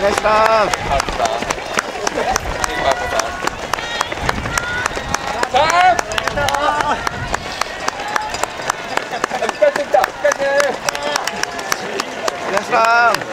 お願いします。います。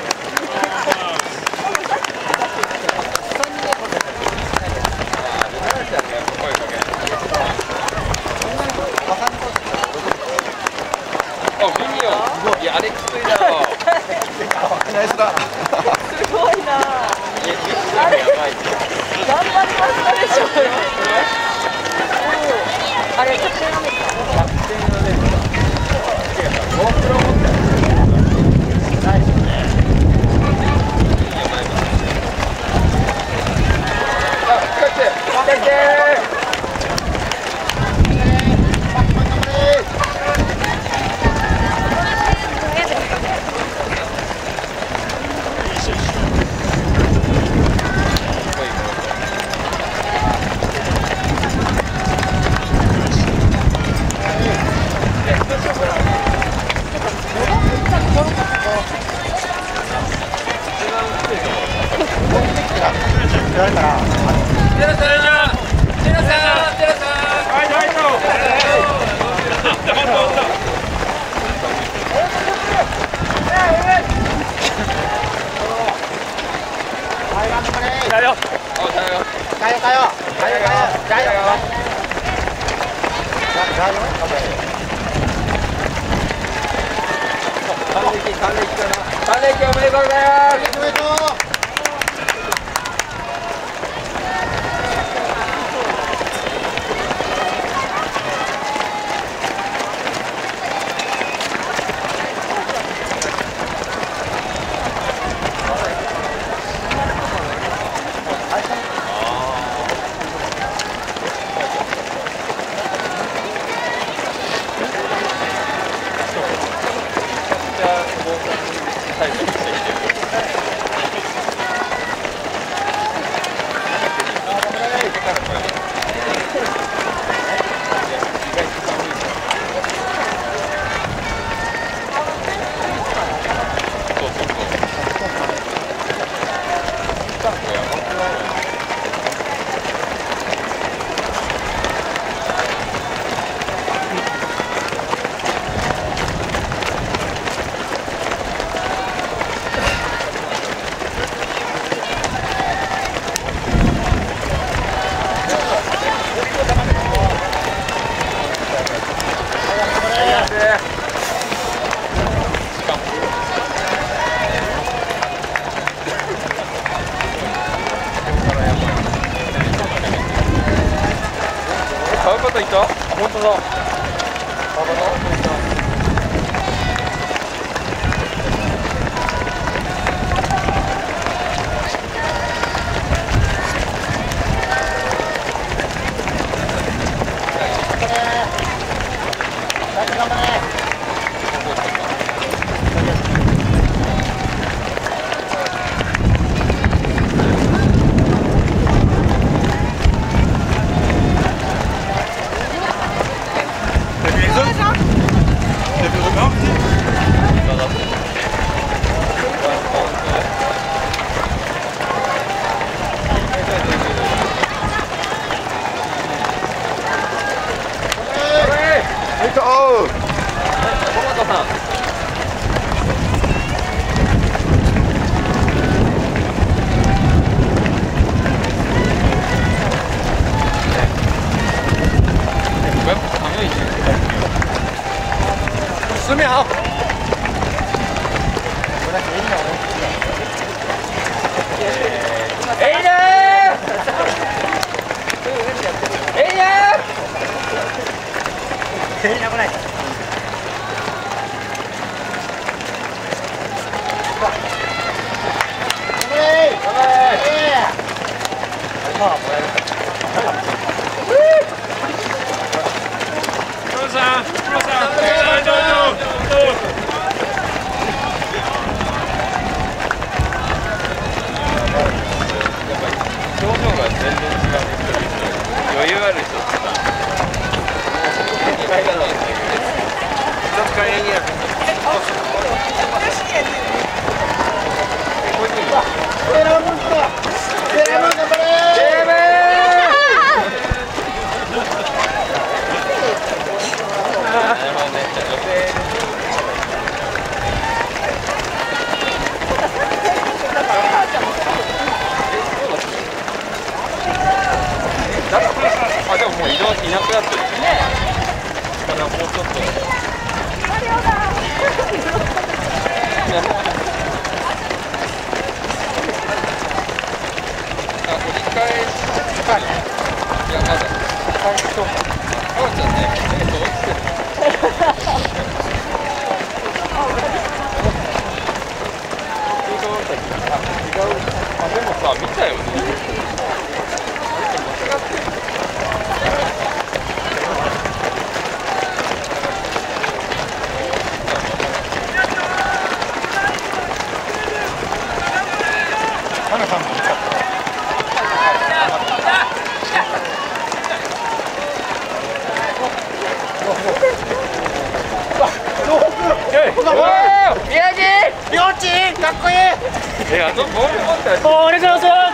りょうちんかっこいいい、ボール持っボールください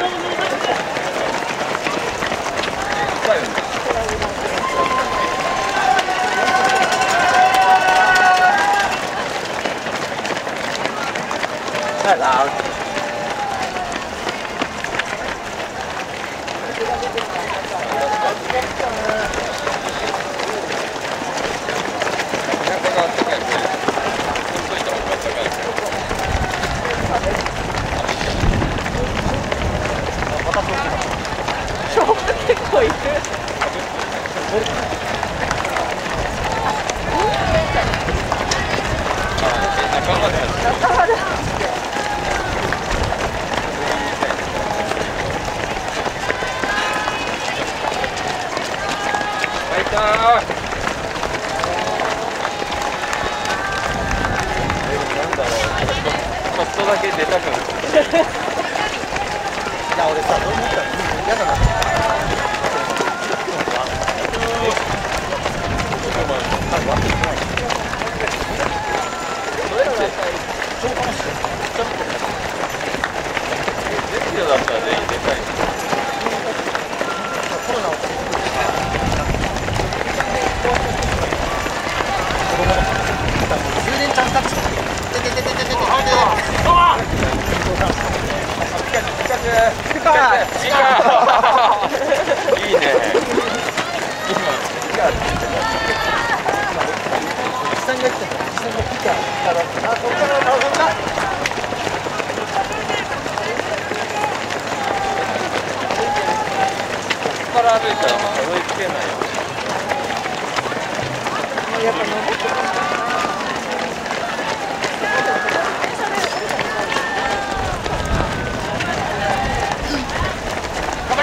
どうぞ構いる仲間で仲間だだろうちょっとだけ出たくなるいや俺さどう思ったら嫌だな全部だったら全員でかい充電ちゃんタッチててててててててピカピカいいね下に来てた下にが来たあここから。倒されたここから歩いたらまあ追いつけないよ頑張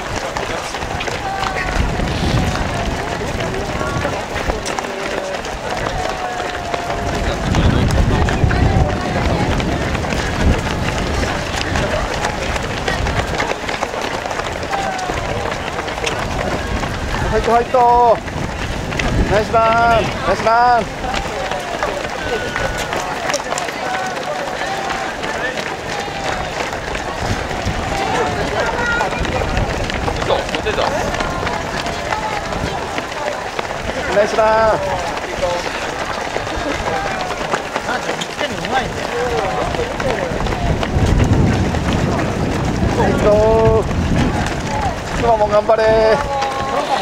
れップ入ったナイスラン。ナイスラン。ナイスラン。いいぞ妻も頑張れ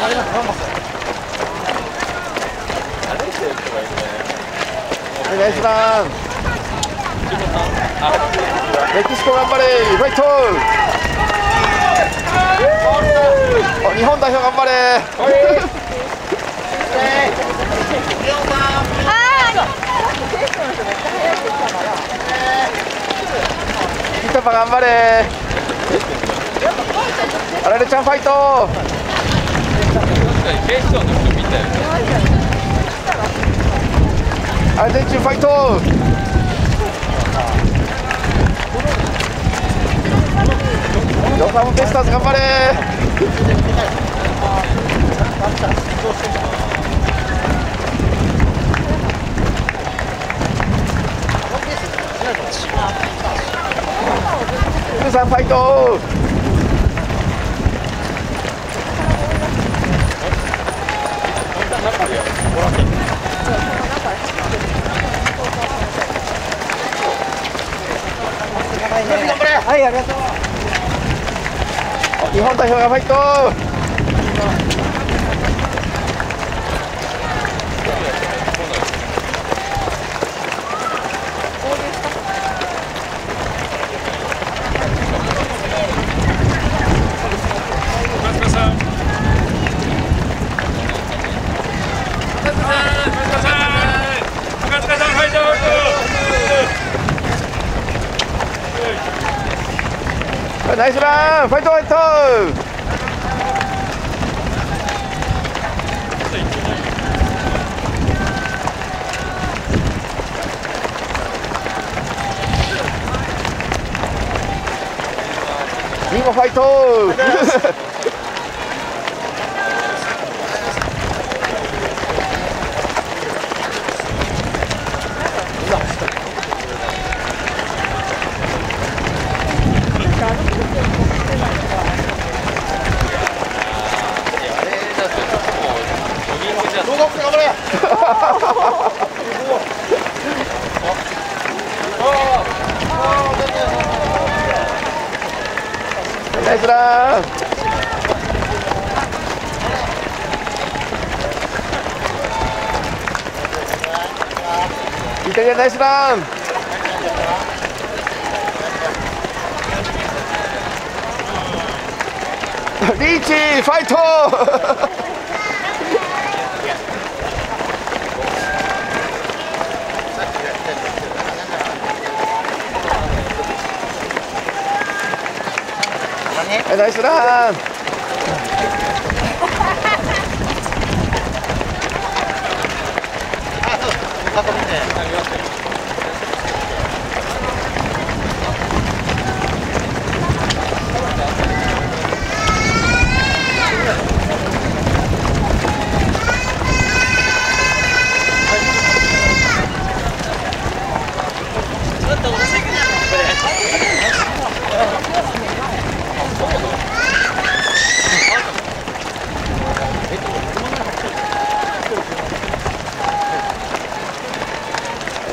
歩いてる人がいるねはいナイスラン自分さんメキシコ頑張れ。ファイト日本代表頑張れ。ピタパ頑張れ。あられ。ちゃんファイトかに警視庁の人見たよねアルゼンチンファイトヨハムベスターズ頑張れプーさんファイトはい、ありがとう。日本代表がファイトァイトファイトリンゴファイト ナイスランイタリアナイスランリーチファイトはいナイスラン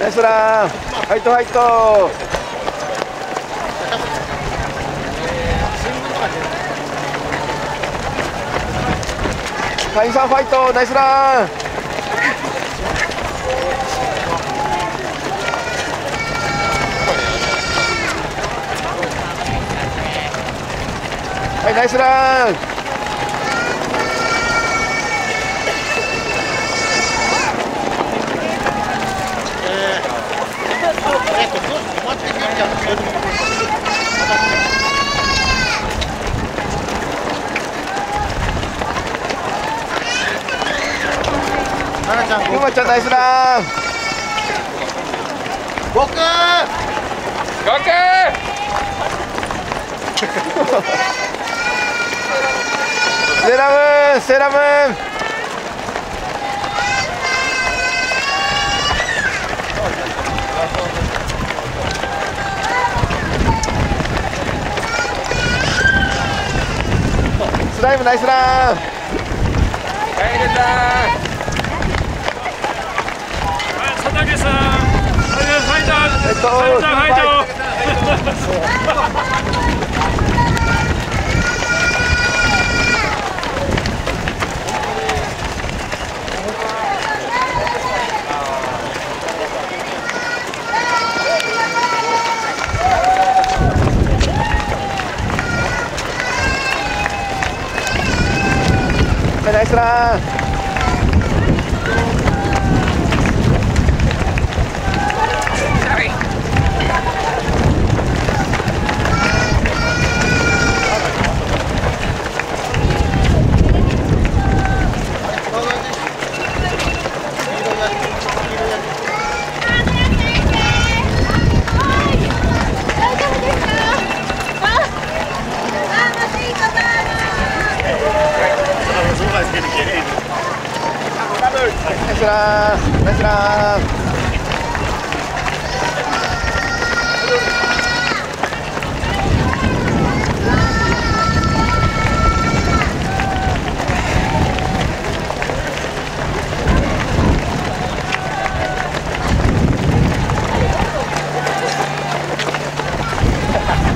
ナイスランファイトファイト。会員さんファイトナイスラン。はいナイスランくまちゃんナイスラン合計セーラムーンセーラムーン。スライムナイスランお願いします。スランナイスラン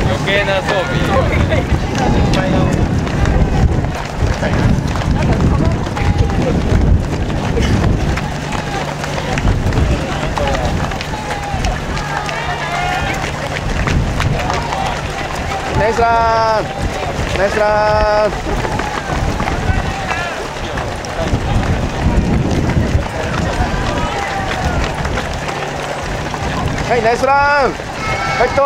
余計な装備。願いしますお願いしますはいナイスランファイト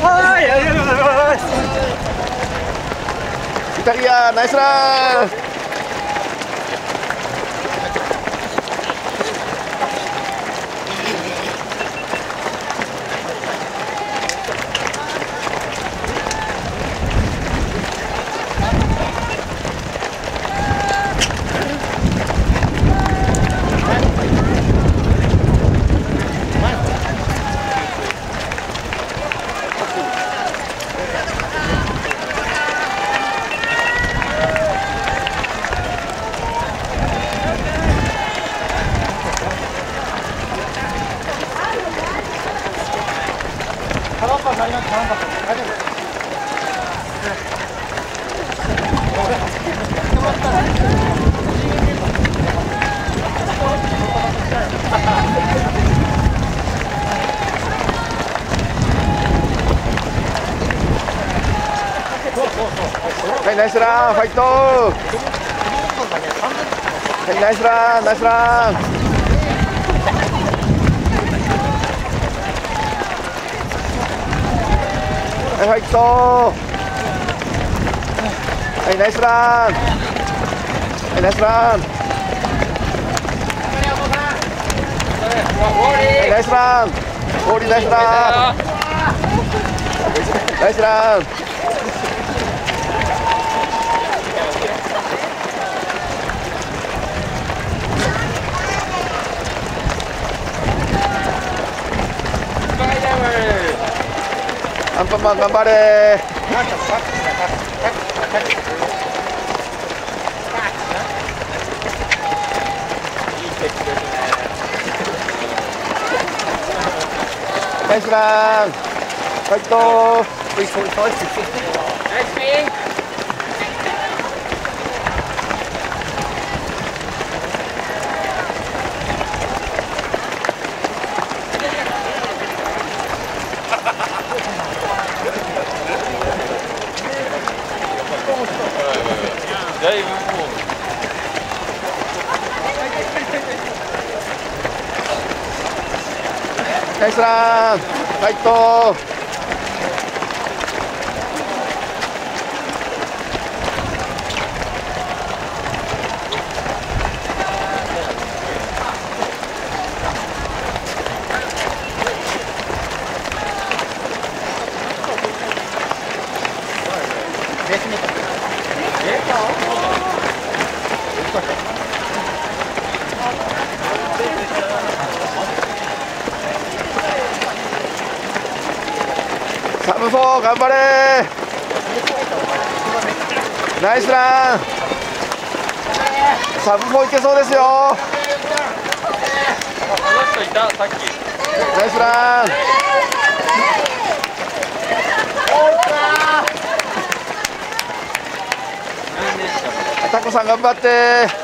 はい、ありがとうございます。イタリアナイスランファイト。はいナイスランナイスラン。はいファイト。はいナイスラン。はいナイスラン。はいナイスラン。オーリーナイスラン。ナイスラン。アンパンマン頑張れ。ナイスラン。ファイトだいぶもうナイスランファイトサムフォー頑張れナイスランサブもいけそうですよ。この人いたさっきナイスラン。タコさん頑張って。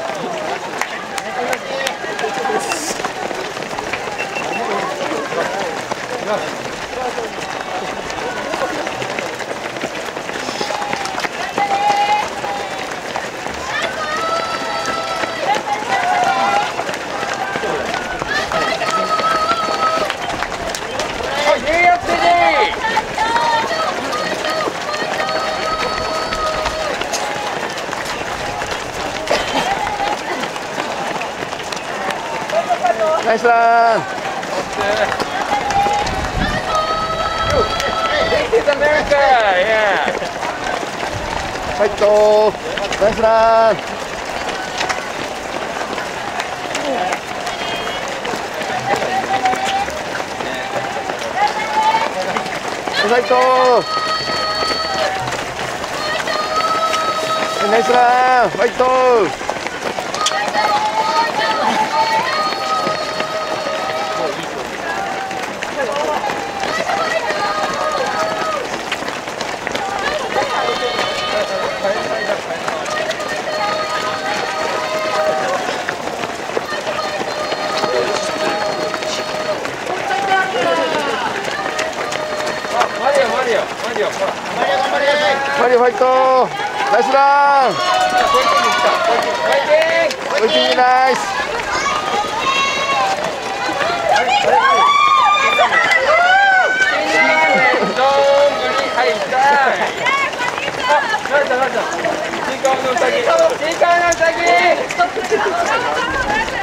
ナイスラン This is America! Yeah! ファイトナイスランファイトナイスランファイトマリオ、マリオ、マリオ、ほら。マリオファイトナイスラン。ファイティングウェイティングナイのうさぎちい。かわのうさぎはい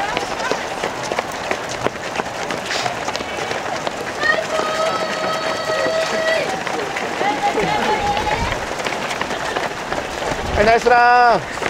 ナイスラン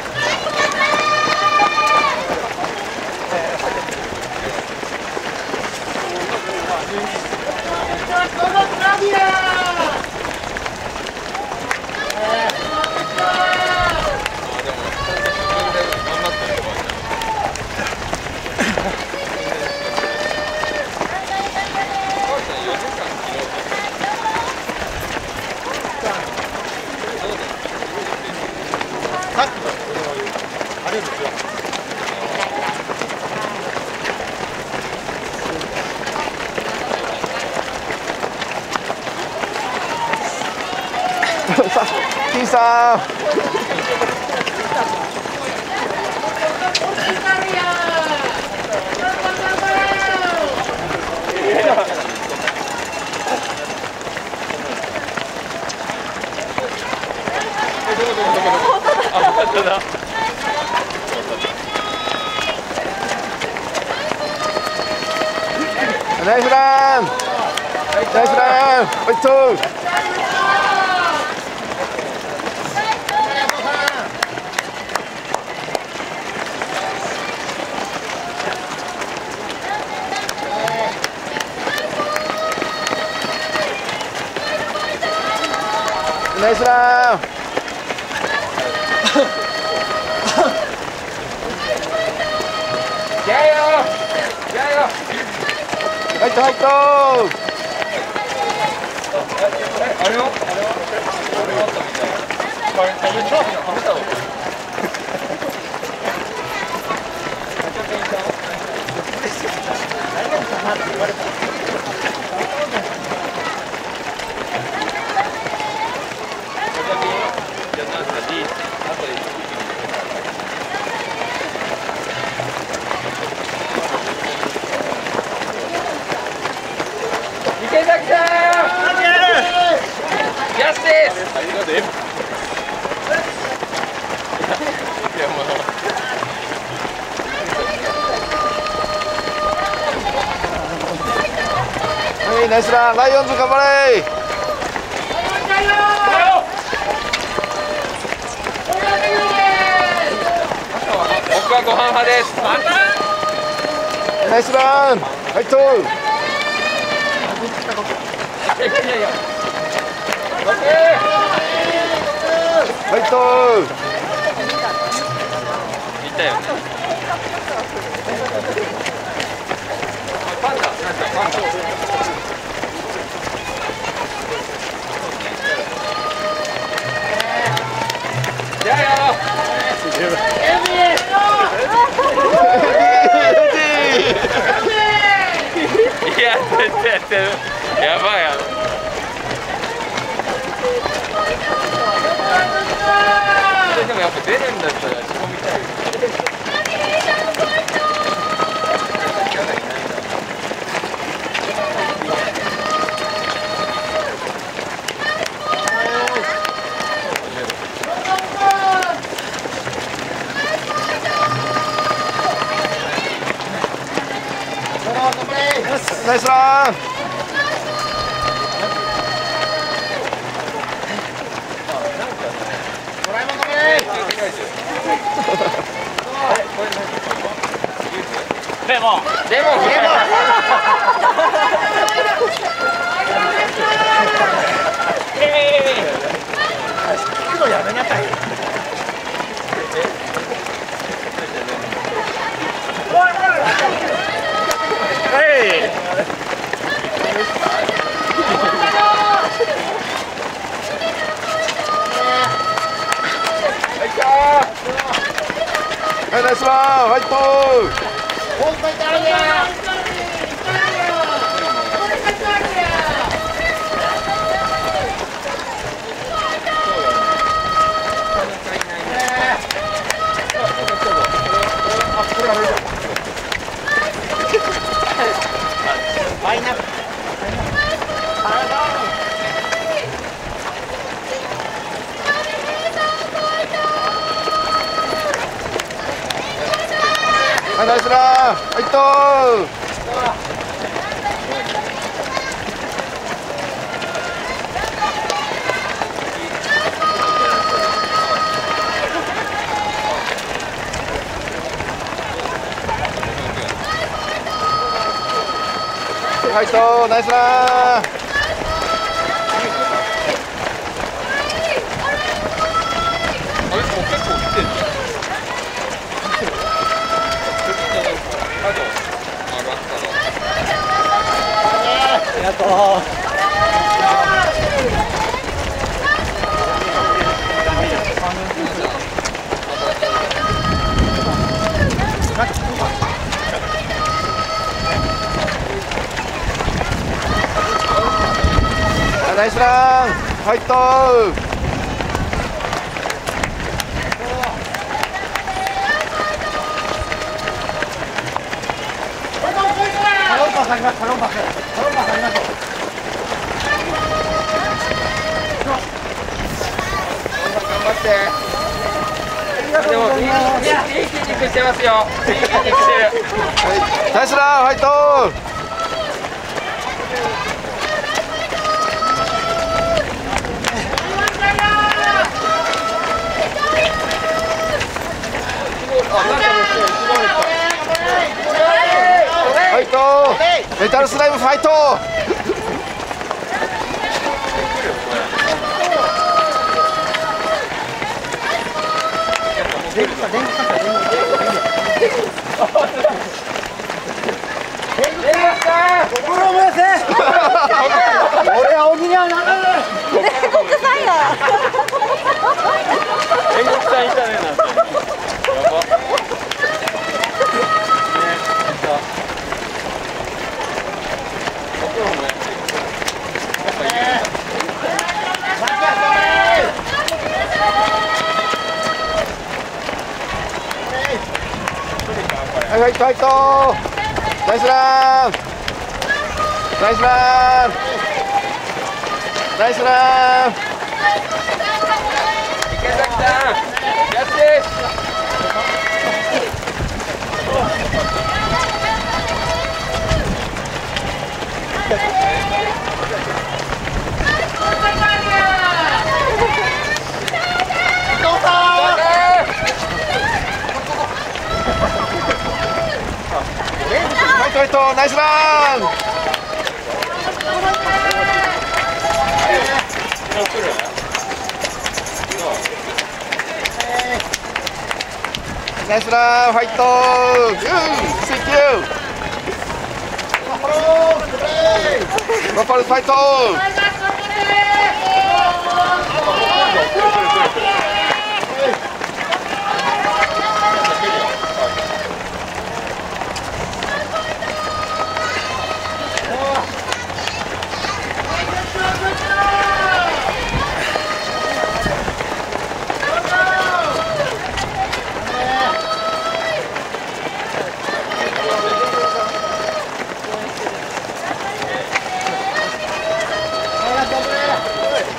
さあ、T さん。ナイスラン。ナイスラン。ファイト。ナイスラン。やよやよファイトファイト。あれをあれをあれをあったみたいこれ食べた食べたわじゃあなんか？D 後で池崎さんヤスナイスラン。ライオンズ頑張れ。僕はご飯派ですナイスラン。ファイト。いやいやいやオッケファイト。ーいたよねパンダパンダや絶対やってる。やばいやろでもやっぱ出るんだったら。ナイスランレモンレモン。レモン聞くのやめなさいはいナイスランファイトはいナイスランファイトファイトナイスランあれもう結構来てんのあと上がったのありがとうはいナイスラン。ファイトサロンパスありますサロンパスサロンパスあります頑張ってでもいいいいいい筋肉してますよ。ナイスラファイトメタルスライムファイト心を燃やせ俺は鬼にはならない天国さんいたねなんて心もやってるやっぱいいんだはいファイトファイトナイスラン。ナイスラン。ナイスラン。池崎さんやってファイトファイトナイスランナイスランファイトうんセンキューバッファルファイト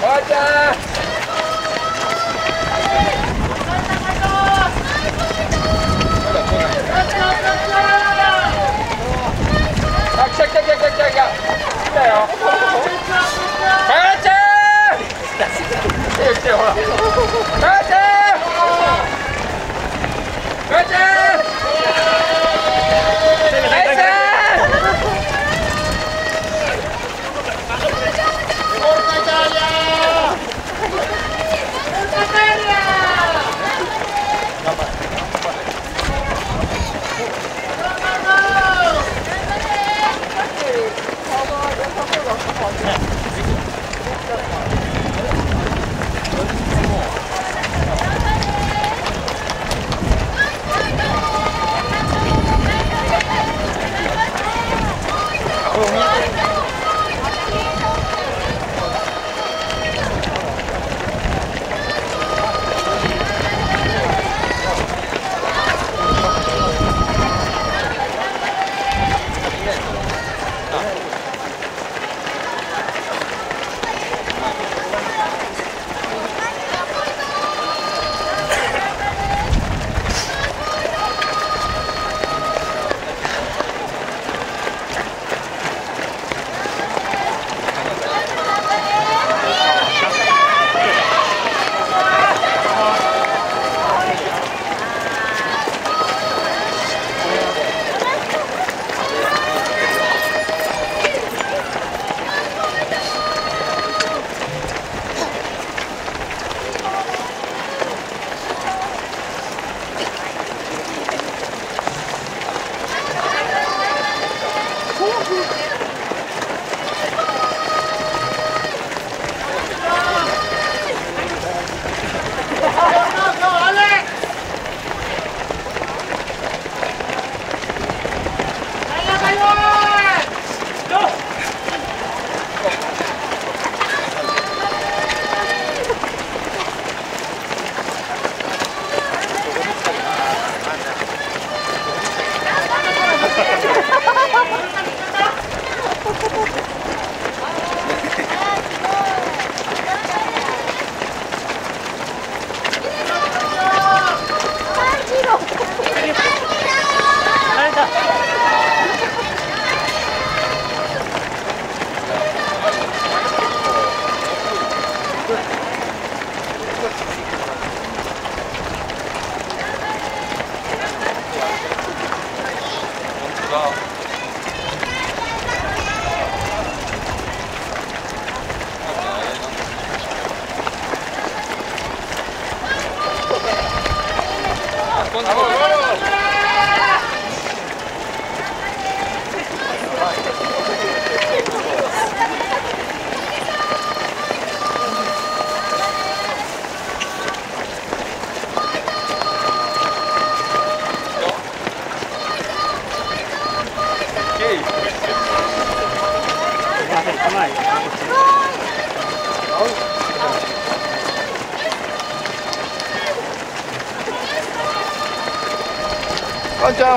ばあちゃんあ来た来た来た来た来た来だよかやちゃん来て来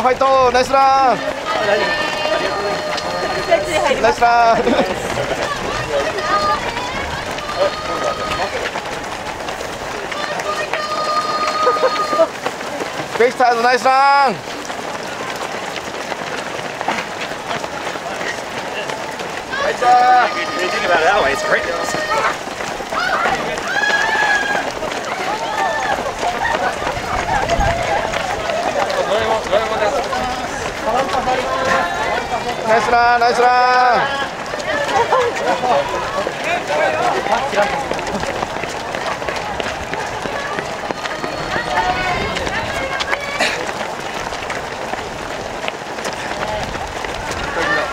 ファイトナイスランナイスランベイスターズナイスラン You think about it that ナイスランナイスラン。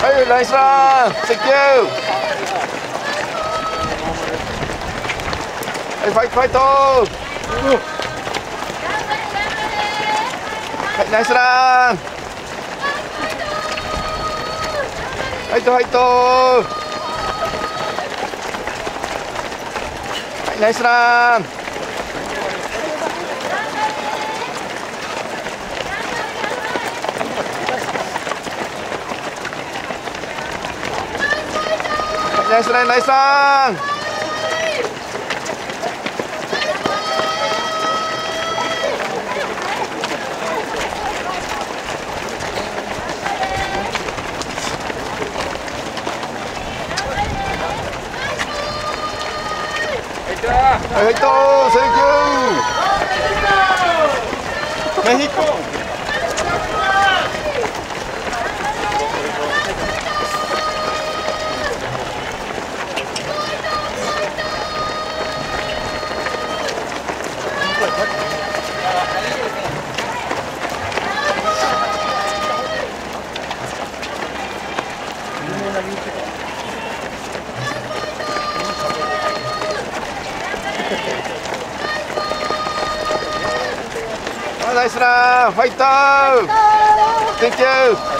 はいナイスラン。Thank you はいファイトファイト。はいナイスランファイトファイトはいナイスラン。ナイスランナイスラン。Perfecto. nè, fighter. Thank you.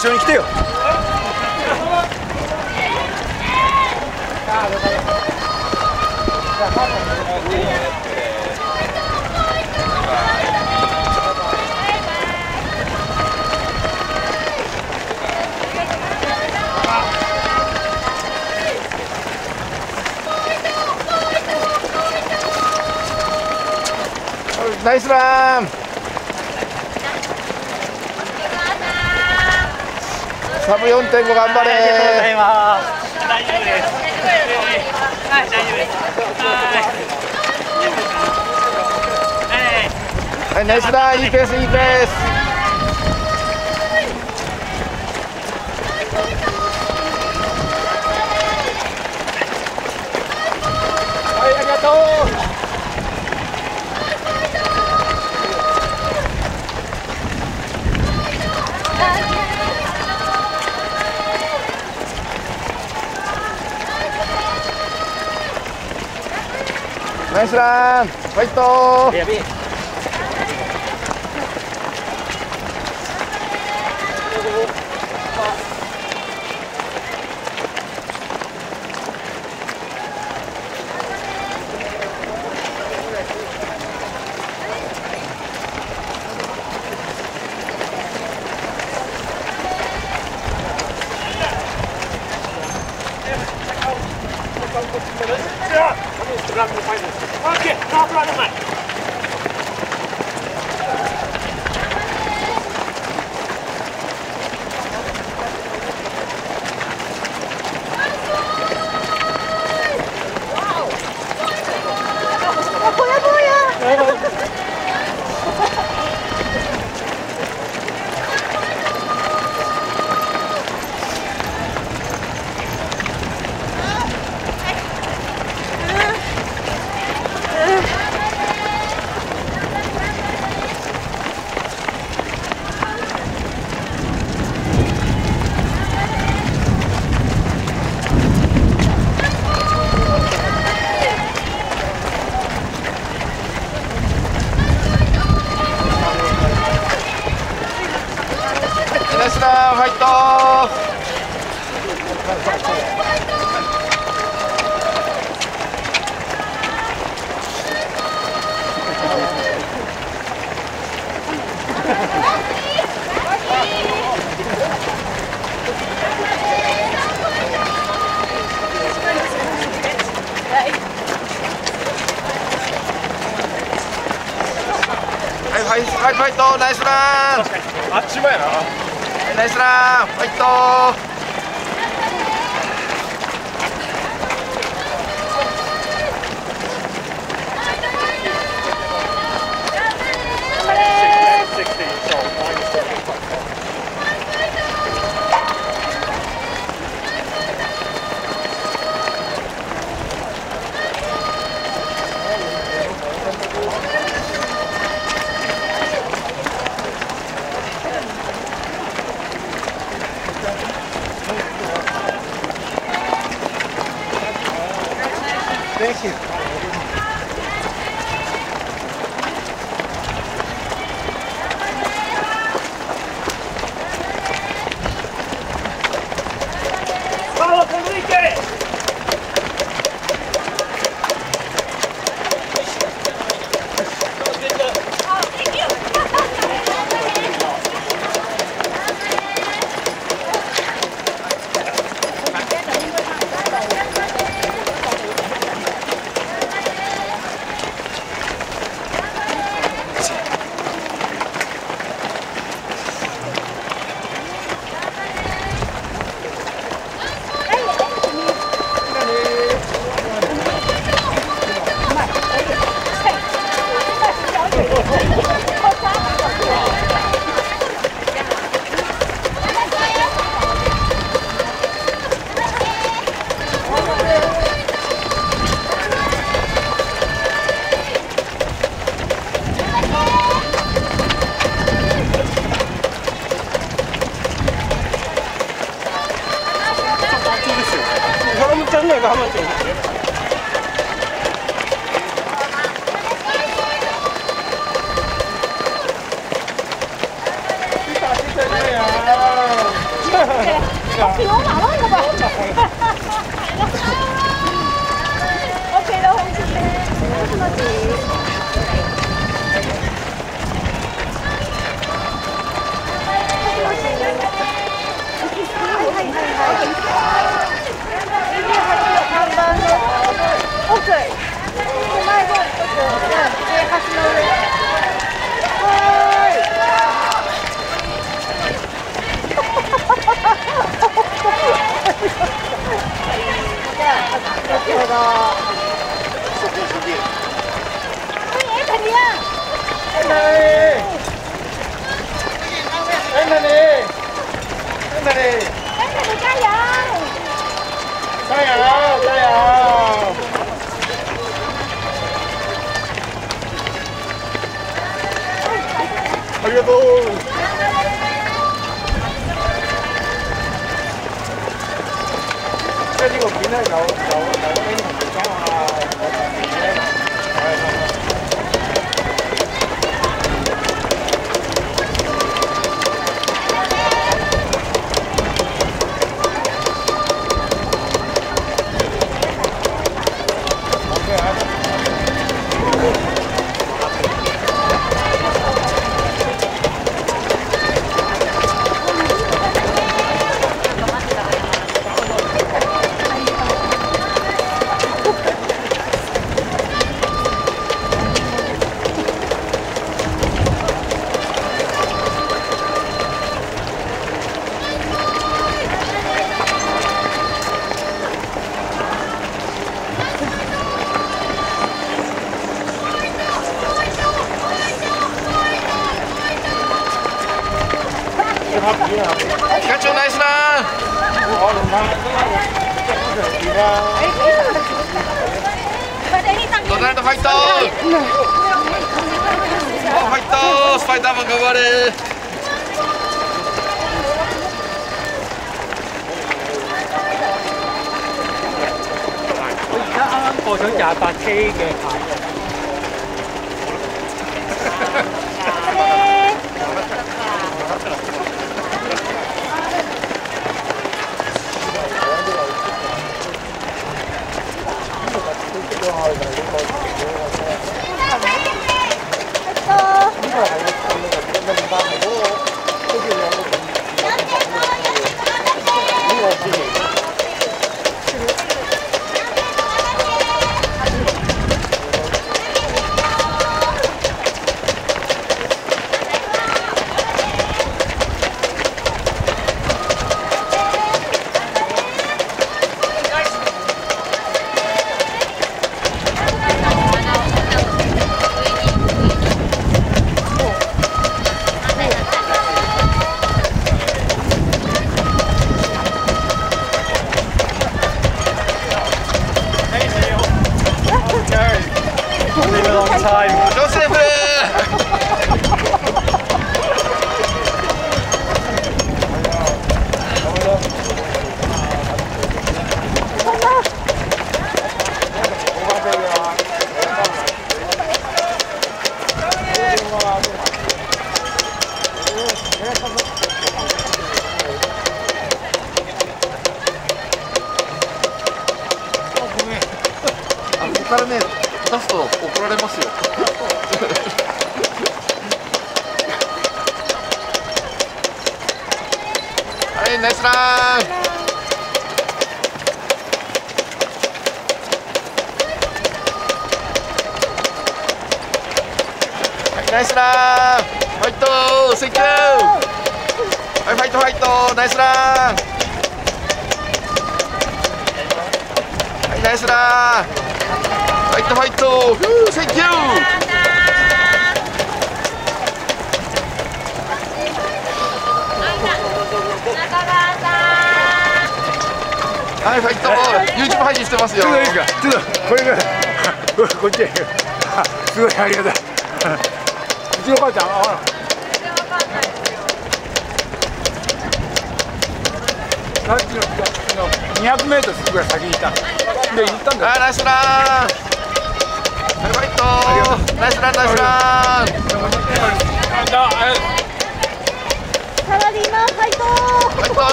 一緒に来てよ。ファイト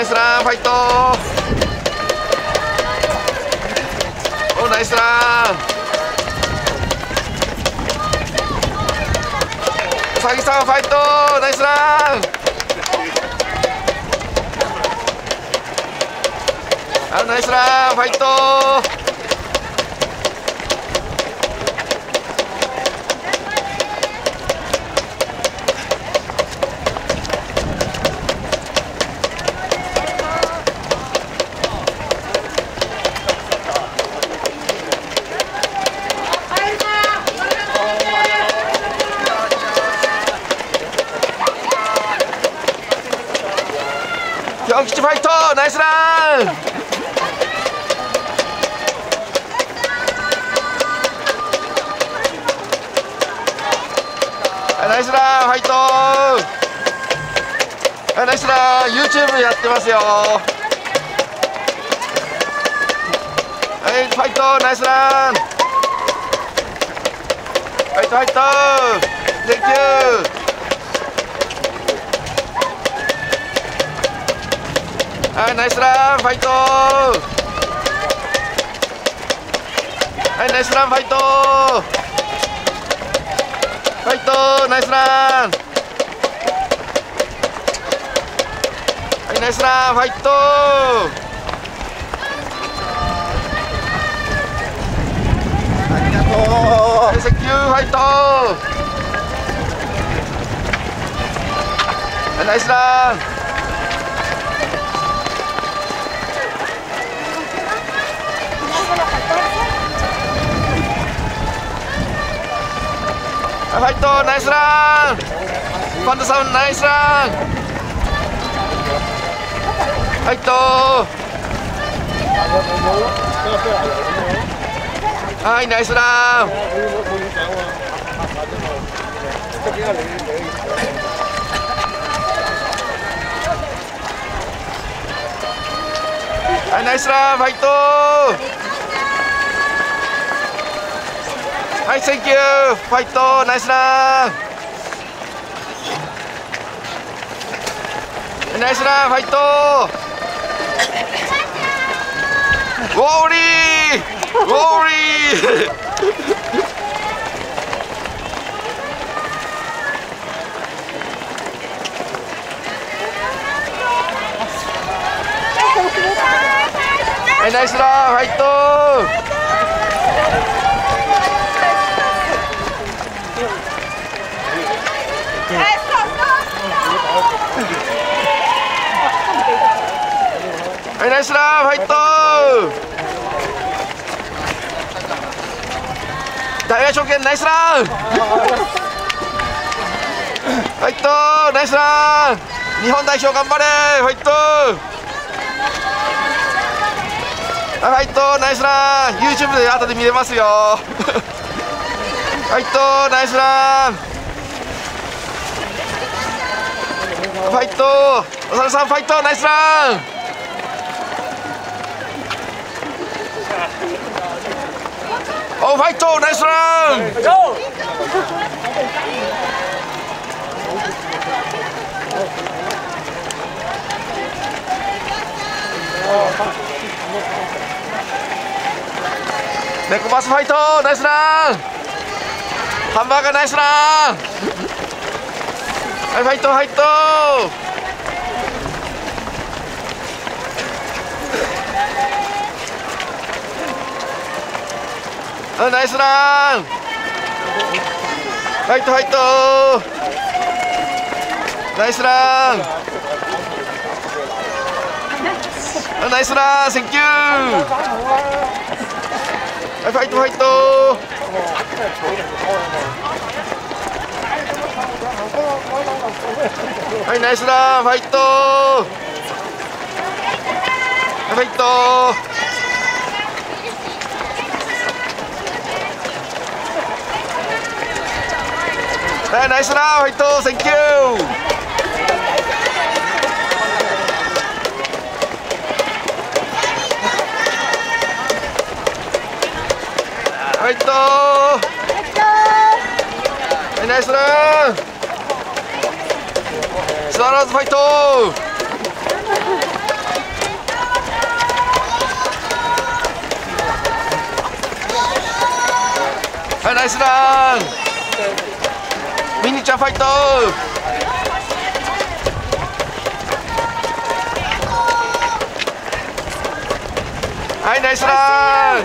ナイスランファイト。おナイスラン。うさぎさんファイトナイスラン。あナイスランファイトやってますよ。はいファイト nice run。ファイトファイト。 Thank you はい nice run ファイト。はい nice run ファイト。ファイト nice run。はい、ナイスランファイトありがとう、はい、セッキューファイトは、ナイスランファイトナイスランァンダさんナイスランファイトはいナイスランはいナイスランファイトはいセンキューファイトナイスランナイスランファイトウォーリーウォーリーはいナイスランファイトはいナイスランファイト大和証券ナイスラン。ファイトナイスラン。日本代表頑張れ。ファイトファイトナイスラン。YouTube で後で見れますよ。ファイトナイスラン。ファイトおさるさんファイトナイスラン。おファイトナイスラン猫バスファイトナイスランハンバーガーナイスランはいファイトファイトはいナイスラン。ファイトファイトナイスラン。ナイスラン Thank you。はい、ファイトファイトはい、ナイスランファイトファイトはい、ナイスランファイト Thank youミニちゃんファイト。はい、ナイスラン。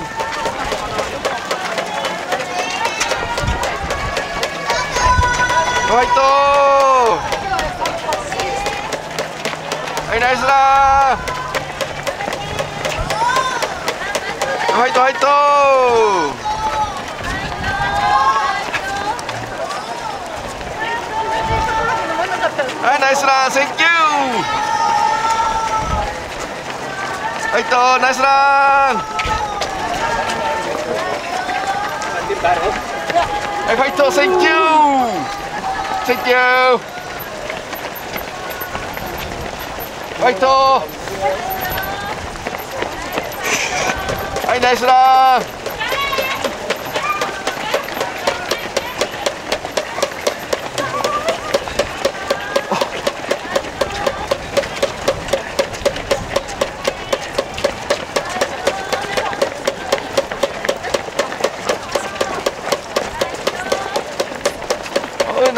ファイト。はいナイスだファイトファイトはいナイスラン Thank you ファイトナイスランはいファイトセンキュー Thank you. ファイトはいナイスラン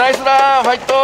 ナイスランファイト。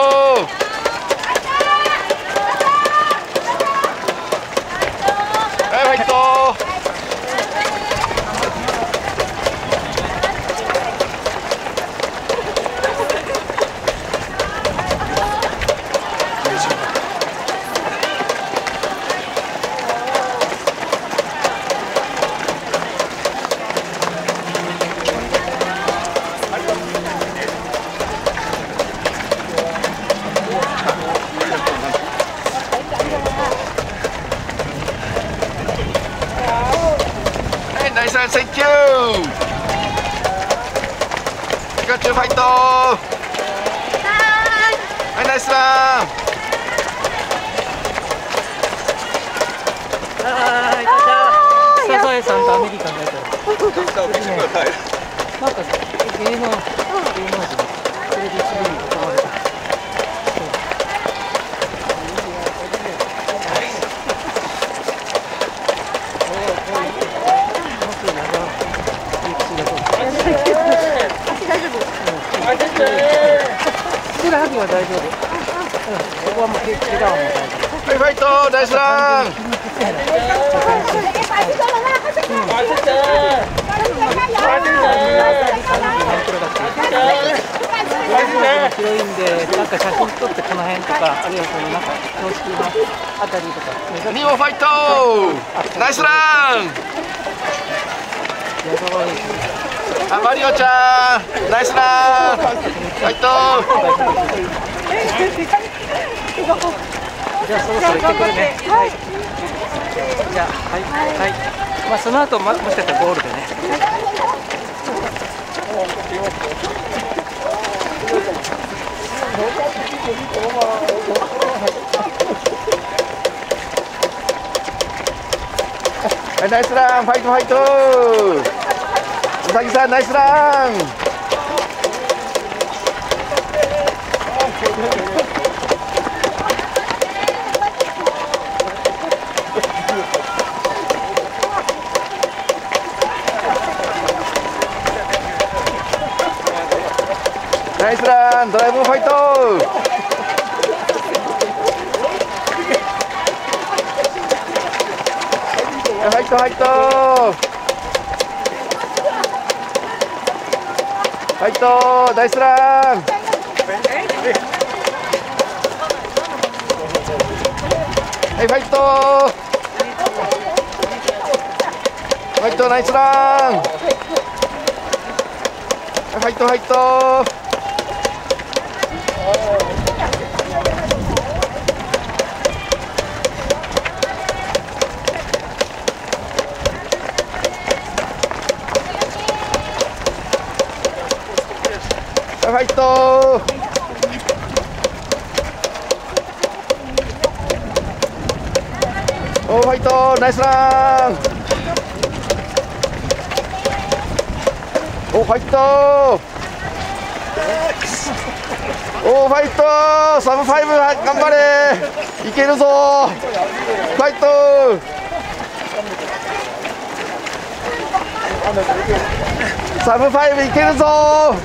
サブファイブいけるぞ。行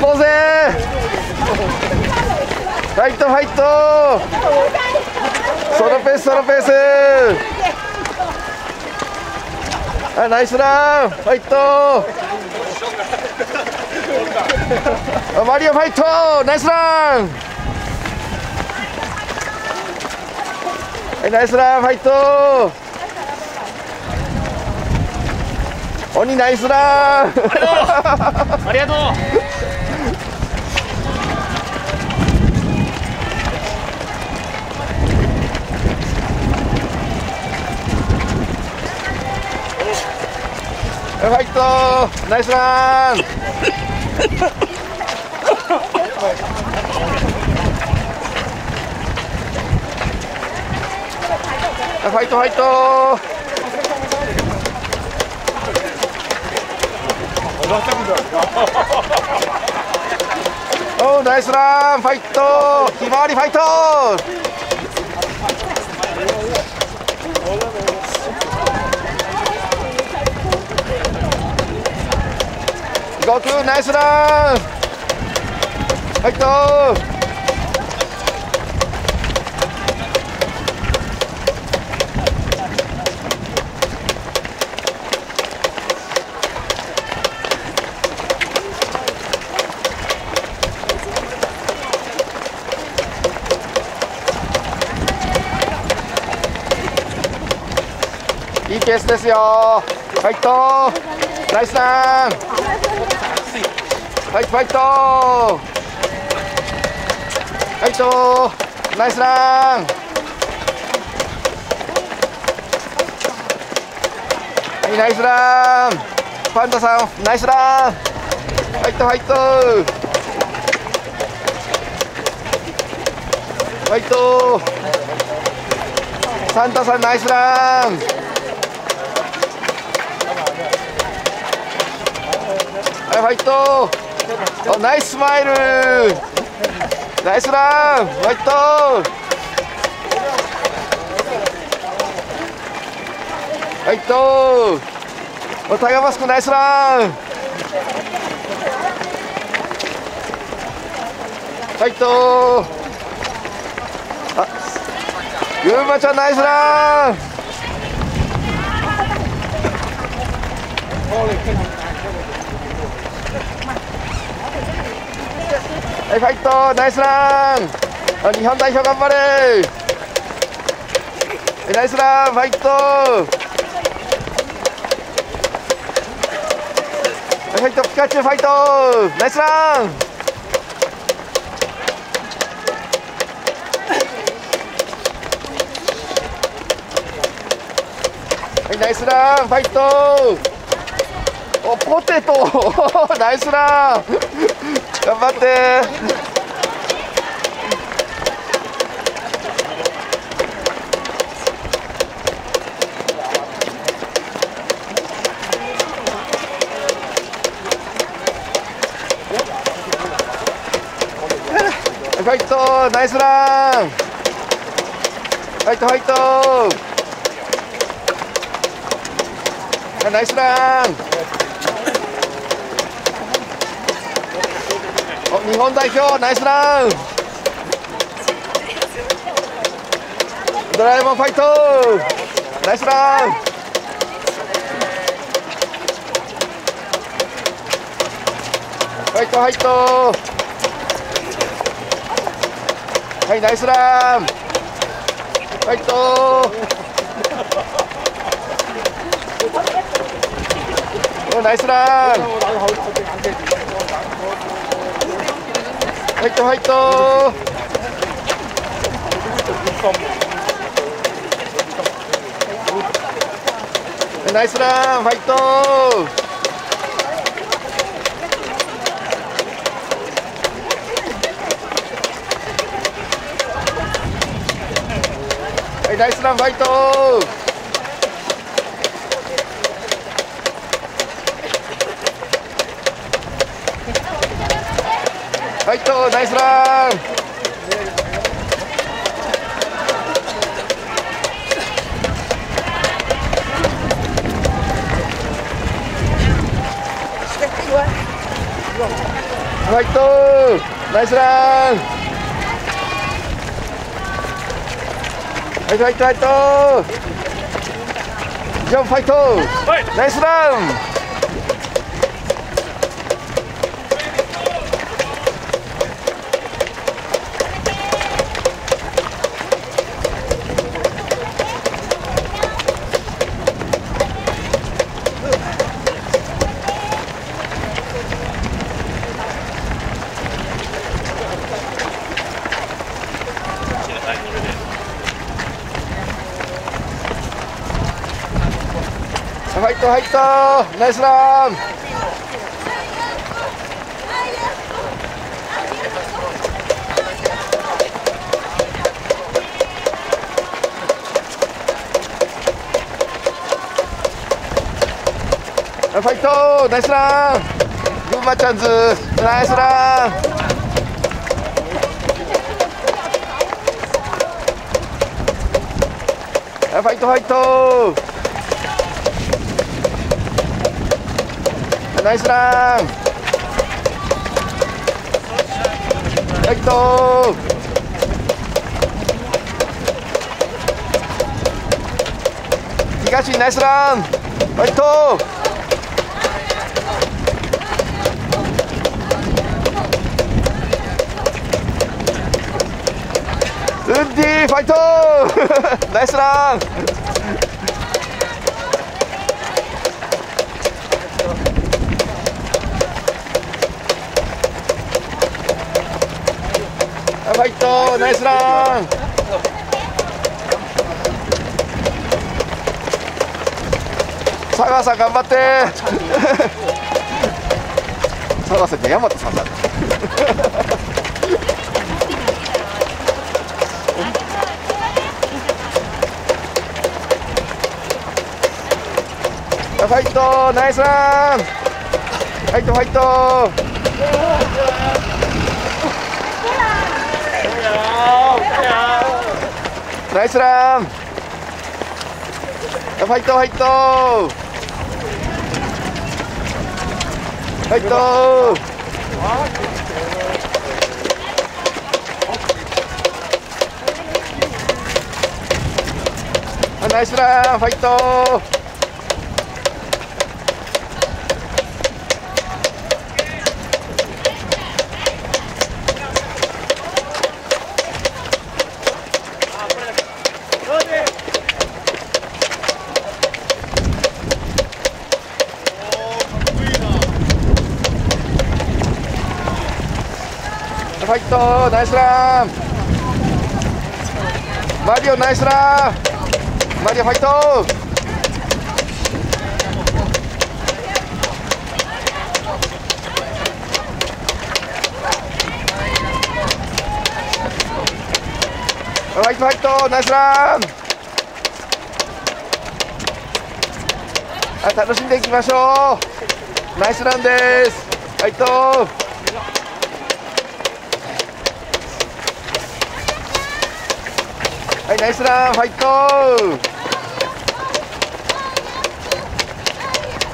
こうぜ。ファイトファイト。ソロペースソロペース。あナイスラン。ファイト。あマリオファイト。ナイスラン。ナイスランファイト。鬼ナイスラン。ありがとう。ファイトナイスラン。ファイトファイトおーナイスランファイトひまわりファイト。悟空ナイスラン。ファイト。ースですよ。ファイト。ナイスランファイトファイト。ファイト。ナイスラン。はいナイスラン。パンダさんナイスラン。ファイトファイト。ファイト。サンタさんナイスラン。ファイトおナイススマイルナイスランファイトファイトおタイガーマスクナイスランファイトあゆうまちゃんナイスランはい、ファイト、ナイスラン。日本代表頑張れ。ナイスラン、ファイト。ファイト、ピカチュウファイト。ナイスラン。はい、ナイスラン、ファイト。お、ポテト。ナイスラン。頑張って。ファイトナイスラン。ファイトファイト。ナイスラン。日本代表ナイスランド。ラえもんファイト。ナイスランファイトファイト。はいナイスランファイト。ナイスランファイトファイトナイスランファイトはいナイスランファイトファイトナイスランファイトナイスランファイトファイトファイトジョンファイトはいナイスランファイトファイトナイスラン。ファイト。ナイスラン。群馬ちゃんズ。ナイスラン。ファイトファイト。ナイスランファイト東ナイスランファイトウッディファイトナイスランさん頑張って。佐 川さんって山田さんだ。ファイトナイスラン。ファイトファイトナイスランファイトファイトファイトあナイスランファイトナイスラン。マリオナイスラン。マリオファイト。ファイトファイト。ナイスラン。あ楽しんでいきましょう。ナイスランです。ファイト。はい、ナイスラン、ファイト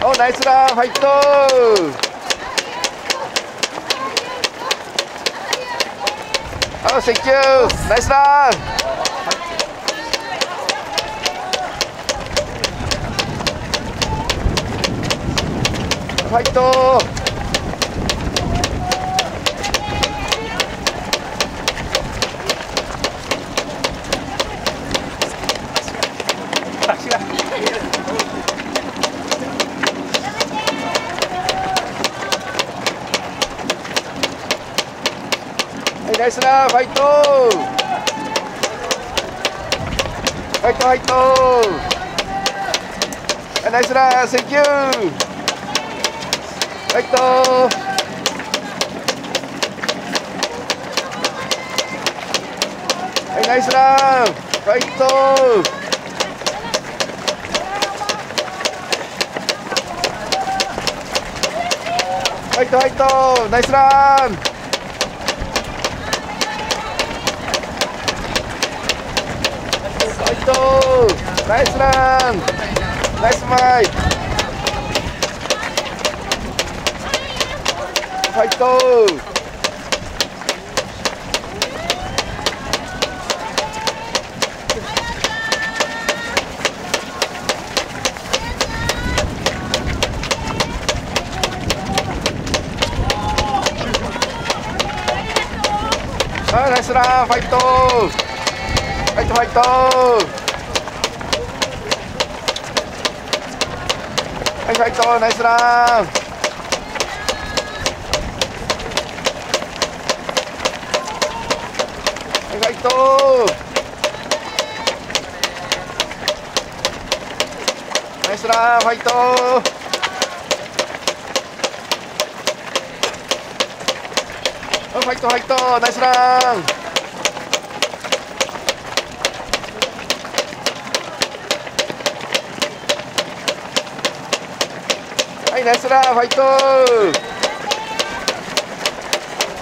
お、ナイスラン、ファイトお、センキュー、ナイスラン。ファイトナイスラン、ファイトファイト、ファイト、ナイスラン、 Thank you。ファイトはい、ナイスラン、ファイトファイトファイトナイスラントナイスランナイスマイファイイスランファイトファイトファイトファイトナイスランファイトナイスランファイトファイトファイトナイスランランファイトフ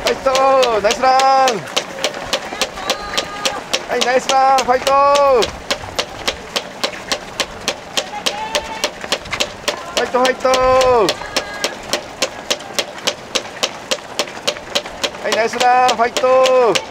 ァイトナイスラン。はいナイスランファイトファイトファイトはいナイスランファイト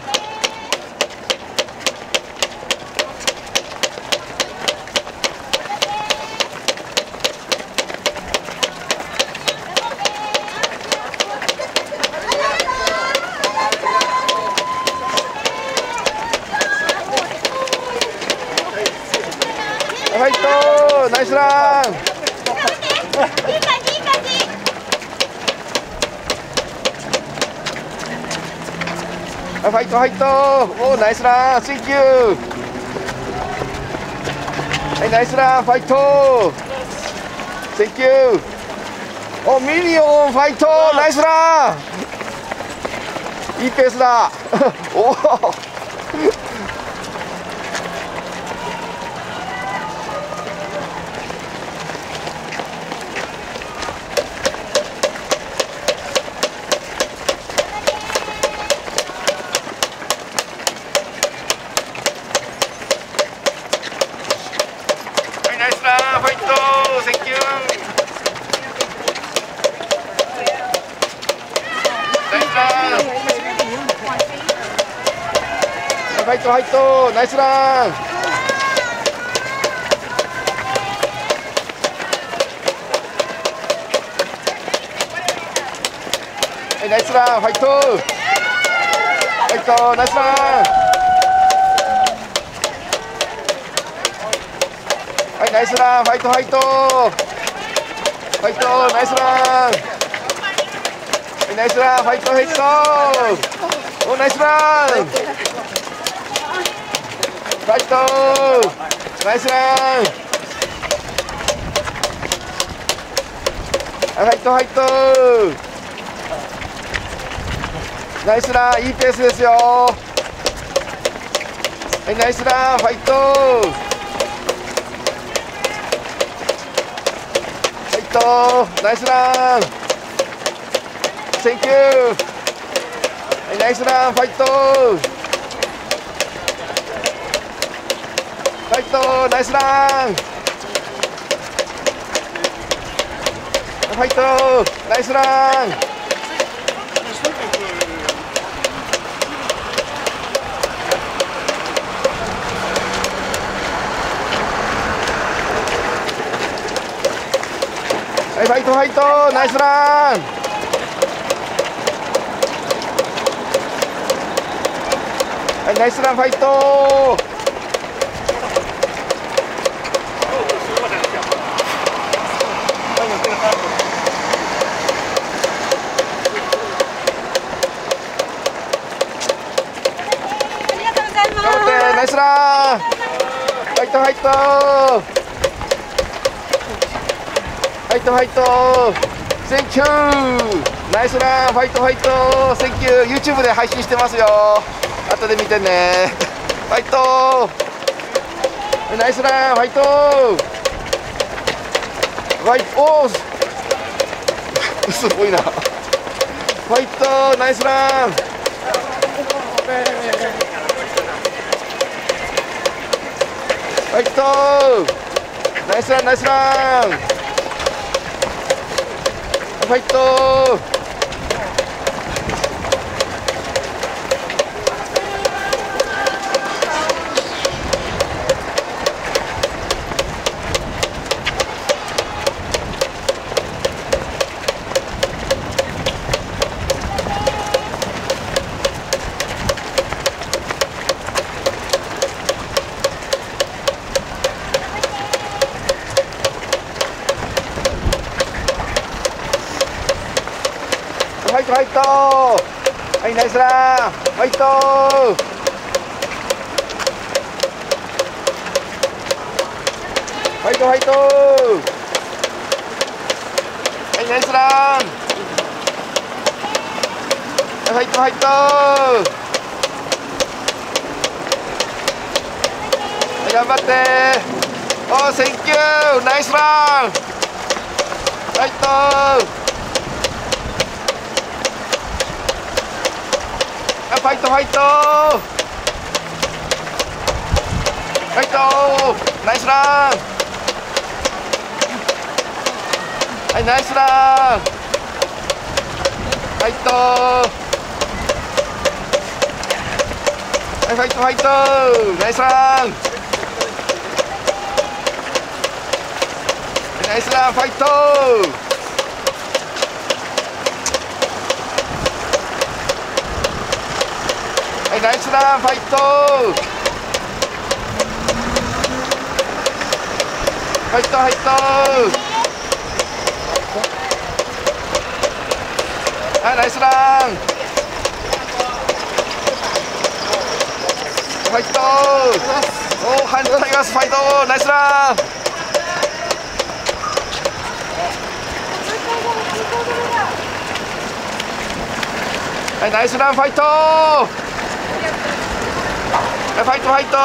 ファイトファイトおナイスラン。Thank you はいナイスラン。ファイト。Thank you おミリオンファイト。ナイスラン。いいペースだ。おおナイスラン。ナイスランファイト。ファイトナイスラン。はいナイスランファイトファイト。ファイトナイスラン。ナイスランファイトファイト。おナイスラン。ファイトナイスラン!はいファイトファイトナイスラン!いいペー!スですよはいナイスラン!ファイトファイトナイスラン! Thank you はいナイスラン!ファイトファイトナイスラン。ファイト。ナイスラン。はいファイトファイト。ナイスラン。はいナイスランファイト。ファイトファイト Thank you! ナイスランファイトファイト Thank you! YouTube で配信してますよ。後で見てね。ファイト!ナイスランファイトファイトおーすごいな。ファイト!ナイスランファイト!ナイスランナイスランファイトはいイスラン。はいナイスラン。ファイト。はいファイトファイト。ナイスラン。ナイスランファイト。はい、ナイスランファイト。入った入ったはいナイスラン入ったおお反対タイいますファイトナイスランはいナイスランファイトはファイトファイト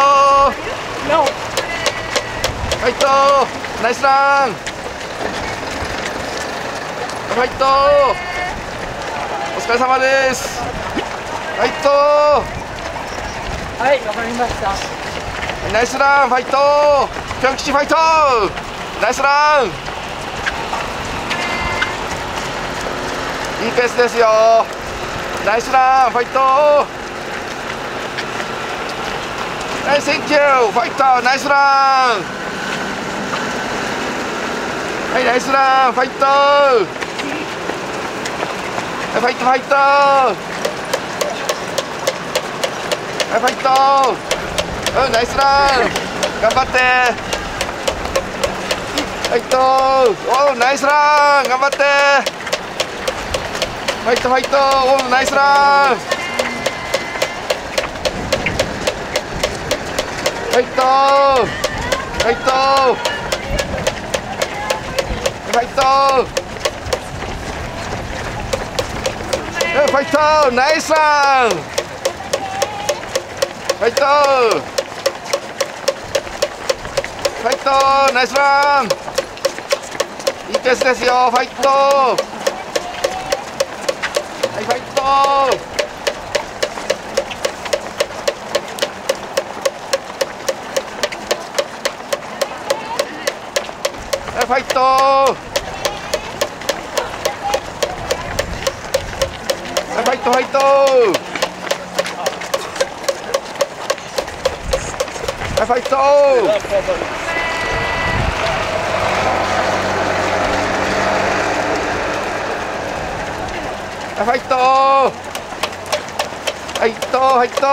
ファイトナイスラン。ファイトお疲れ様です。ファイトはいわかりました。ナイスランファイトピョン吉ファイトナイスラン。いいペースですよ。ナイスランファイトはい Thank you。ファイトナイスランはいナイスランファイトはいファイトファイトはいファイトうんナイスラン。頑張って。ファイトおうナイスラン頑張って。ファイトファイトおうナイスラン。ファイトファイトファイトファイトナイスラン。ファイトファイトナイスラン。いいペースですよファイトトはいファイトはいとはいと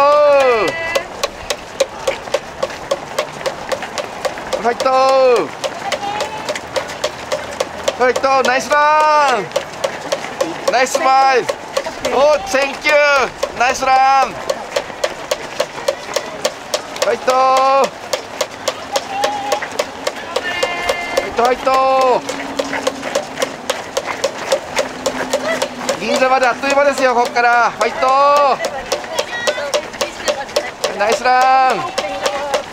ファイトファイトナイスランナイスマイルおー Thank you ナイスランファイトファイトファイト銀座まであっという間ですよここから。ファイトナイスラン。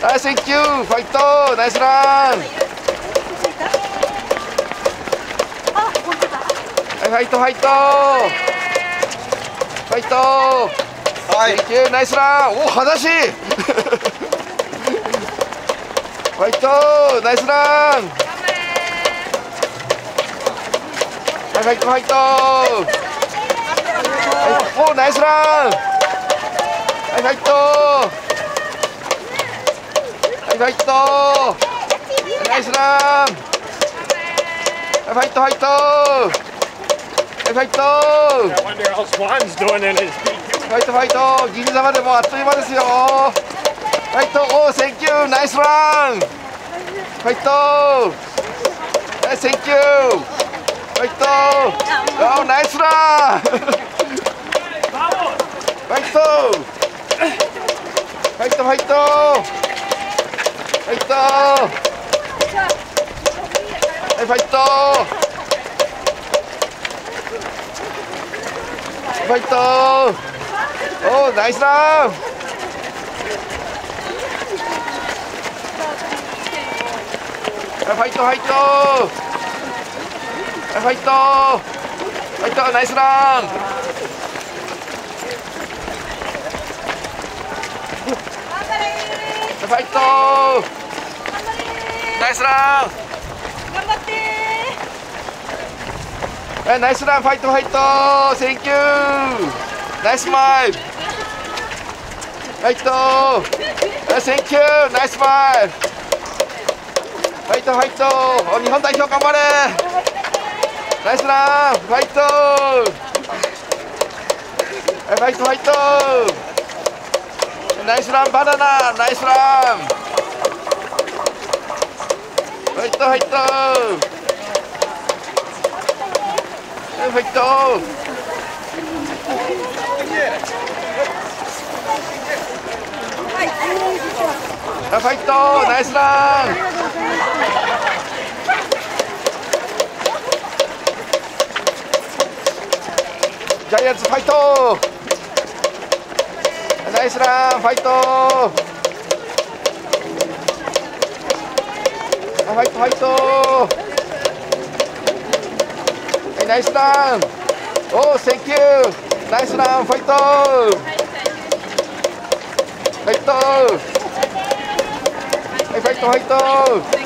ナイス Thank you ファイトナイスラン。はいファイトファイトファイトはい。Thank you ナイスラン。お裸足。ファイトナイスランファイトファイトはいおナイスランはいファイトはいファイトナイスランはいファイトファイトはいファイト I wonder how Swan's doing in his BQ. ファイトファイト銀座までもうあっという間ですよファイトおー Thank you ナイスランファイトはいセンキューファイトおーナイスランファイトファイトファイトファイトはいファイトファイトおーナイスランはいファイトファイトはいファイトファイトナイスラン。ファイトナイスラン。頑張ってはいナイスランファイトファイト Thank you ナイススマイル。ファイトはい Thank you ナイススマイル。ファイトファイトお日本代表頑張れナイスランファイトファイトファイトナイスランバナナナイスランファイトファイトファイトファイトナイスランジャイアンツファイトナイスランファイトファイトファイトはいナイスランおー Thank you ナイスランファイトファイトはいファイトファイト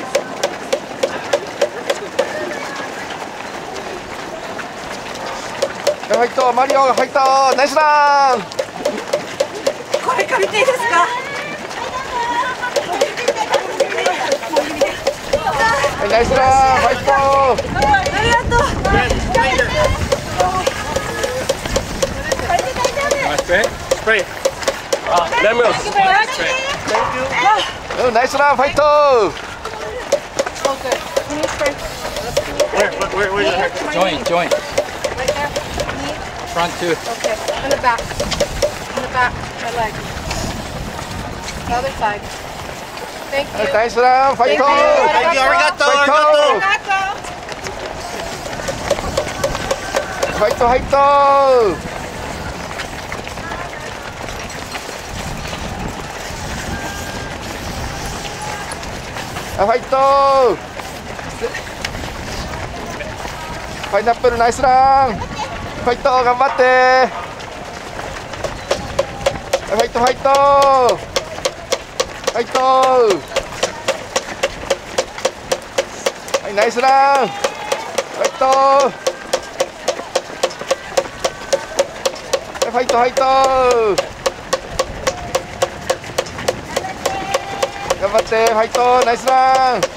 ファイトマリオファイトナイスラン。これ借りていいですか？はいナイスランファイト。ありがとう. Uh, ナイスランファイト Front two. Okay. In the back. In the back. My leg. The other side. Thank you. ナイスランファイト Thank you. ファイトファイトファイトあファイト頑張って。ファイトファイト。ファイト。はいナイスランファイト。ファイトファイト。頑張ってファイトナイスラン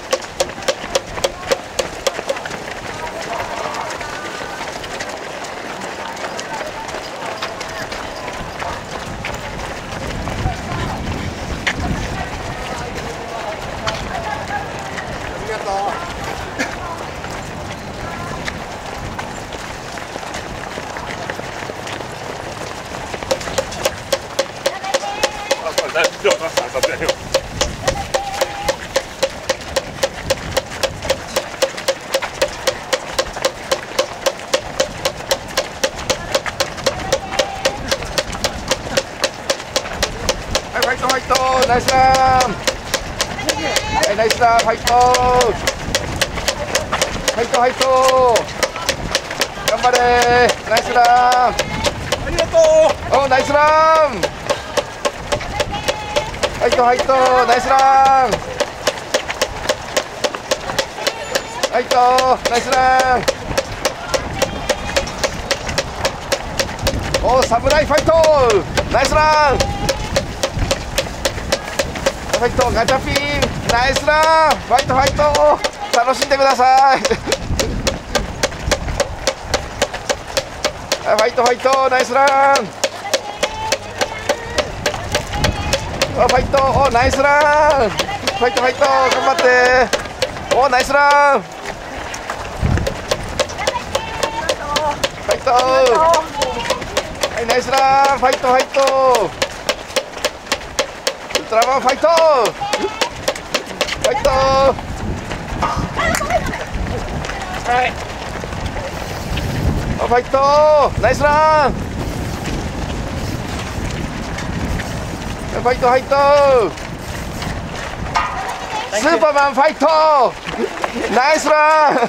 ァイトファイト頑張って。おナイスラン。ファイトはいナイスラン。ファイトファイト。ウルトラマンファイト。ファイト。はい。ファイト。ナイスラン。ファイトファイトスーパーマンファイトナイスランフ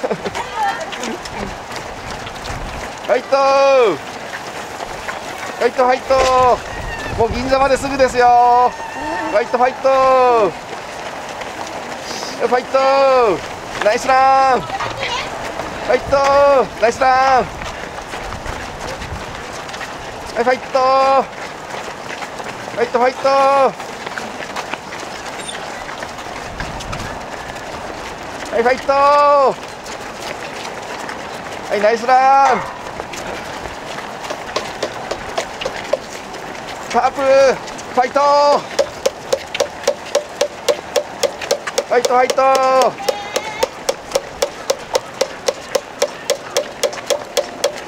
ァイトファイトファイトもう銀座まですぐですよ。ファイトファイトファイトナイスランファイトナイスランファイトファイトファイトはいファイトはいナイスラン。パープファイトファイトファイト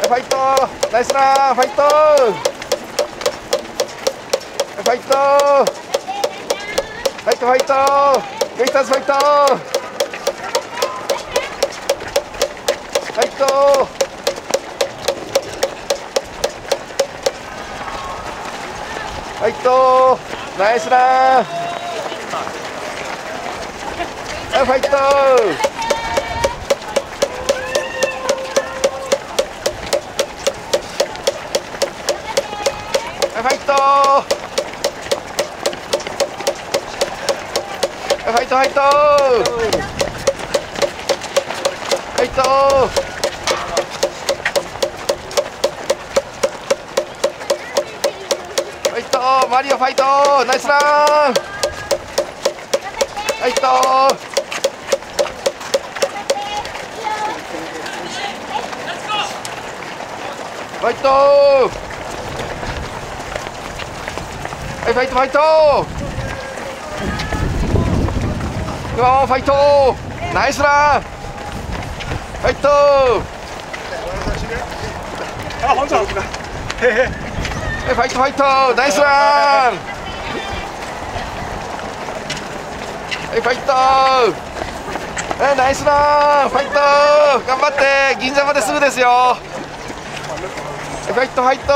ファイトナイスランファイトファイトファイトファイトゲイターズファイトファイトナイスラン。はいファイト。はいファイト。はいファイトファイト。スランファイトファイト。はいファイトファイト。うわファイト。ナイスラン。ファイト。あ本当だへへはいファイトファイト。ナイスランはいファイトはいナイスランファイト頑張って。銀座まですぐですよ。ファイトファイト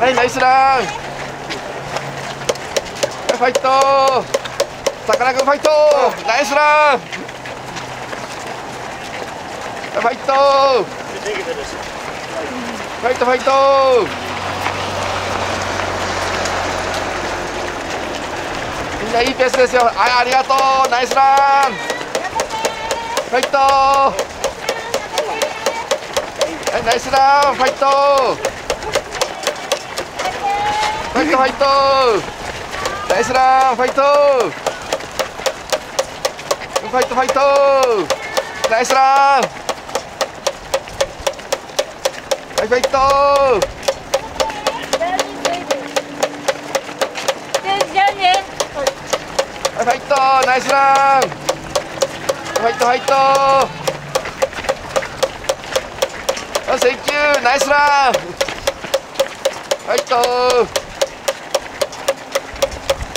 はいナイスラン。ファイトさかなクンファイトナイスラン。はいファイトファイトファイトみんないいペースですよ。はいありがとう。ナイスラン。ファイト。はいナイスラン。ファイト。ファイトファイト。ナイスラン。ファイト。ファイトファイト。ナイスラン。はいファイト。はいファイトナイスラン。ファイトファイト。あ Thank you ナイスラン。ファイト。